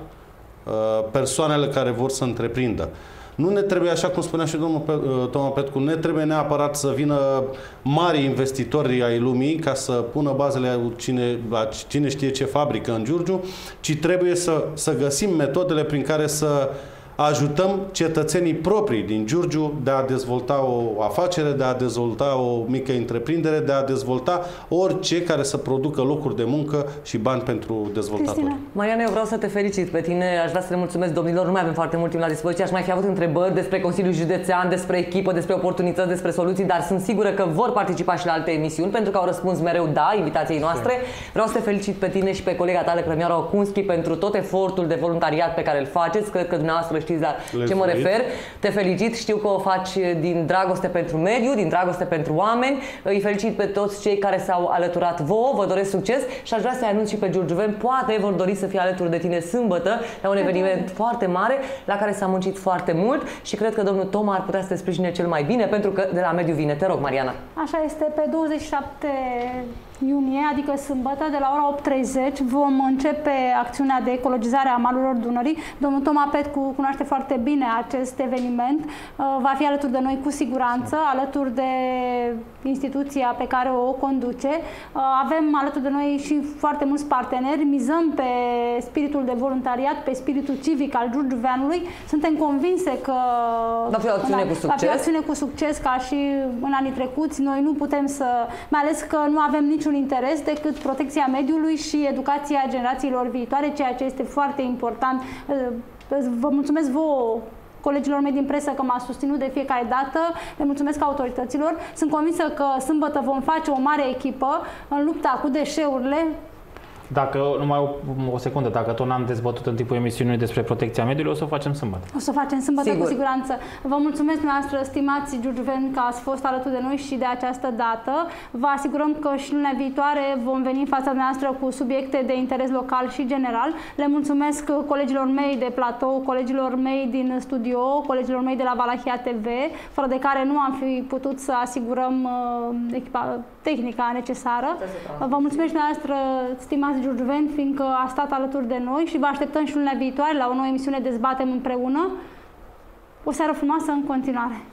uh, persoanele care vor să întreprindă. Nu ne trebuie, așa cum spunea și domnul Pe- uh, Toma Petcu, ne trebuie neapărat să vină mari investitori ai lumii ca să pună bazele a cine, a cine știe ce fabrică în Giurgiu, ci trebuie să, să găsim metodele prin care să ajutăm cetățenii proprii din Giurgiu de a dezvolta o afacere, de a dezvolta o mică întreprindere, de a dezvolta orice care să producă locuri de muncă și bani pentru dezvoltatori. Mariana, eu vreau să te felicit pe tine, aș vrea să le mulțumesc domnilor, nu mai avem foarte mult timp la dispoziție, aș mai fi avut întrebări despre Consiliul Județean, despre echipă, despre oportunități, despre soluții, dar sunt sigură că vor participa și la alte emisiuni, pentru că au răspuns mereu da invitației noastre. Vreau să te felicit pe tine și pe colega ta, Clămioara Ocunski, pentru tot efortul de voluntariat pe care îl faceți, cred că dumneavoastră știți la Le ce mă felicit. refer. Te felicit, știu că o faci din dragoste pentru mediu, din dragoste pentru oameni. Îi felicit pe toți cei care s-au alăturat vouă, vă doresc succes și aș vrea să-i anunț și pe Giurgiuven, poate vor dori să fie alături de tine sâmbătă la un eveniment foarte mare la care s-a muncit foarte mult și cred că domnul Toma ar putea să te sprijine cel mai bine pentru că de la mediu vine. Te rog, Mariana. Așa este, pe 27 iunie, adică sâmbătă, de la ora 8.30, vom începe acțiunea de ecologizare a malurilor Dunării. Domnul Toma Petcu cunoaște foarte bine acest eveniment. Uh, Va fi alături de noi cu siguranță, alături de instituția pe care o conduce. Uh, Avem alături de noi și foarte mulți parteneri. Mizăm pe spiritul de voluntariat, pe spiritul civic al Giurgiuveanului. Suntem convinse că Va fi o acțiune cu Va fi succes. o acțiune cu succes ca și în anii trecuți. Noi nu putem să, mai ales că nu avem niciun interes decât protecția mediului și educația generațiilor viitoare, ceea ce este foarte important. Vă mulțumesc vouă colegilor mei din presă că m-a susținut de fiecare dată. Le mulțumesc autorităților. Sunt convinsă că sâmbătă vom face o mare echipă în lupta cu deșeurile. Dacă, numai o, o secundă, dacă tot n-am dezbătut în timpul emisiunii despre protecția mediului, o să o facem sâmbătă. O să o facem sâmbătă Sigur. cu siguranță. Vă mulțumesc dumneavoastră, stimați giurgiuveni, că ați fost alături de noi și de această dată. Vă asigurăm că și luna viitoare vom veni în fața noastră cu subiecte de interes local și general. Le mulțumesc colegilor mei de platou, colegilor mei din studio, colegilor mei de la Valahia TV, fără de care nu am fi putut să asigurăm uh, echipa, tehnica necesară. Vă mulțumesc și dumneavoastră, stimați giurgiuveni, fiindcă a stat alături de noi și vă așteptăm și luna viitoare la o nouă emisiune Dezbatem împreună. O seară frumoasă în continuare!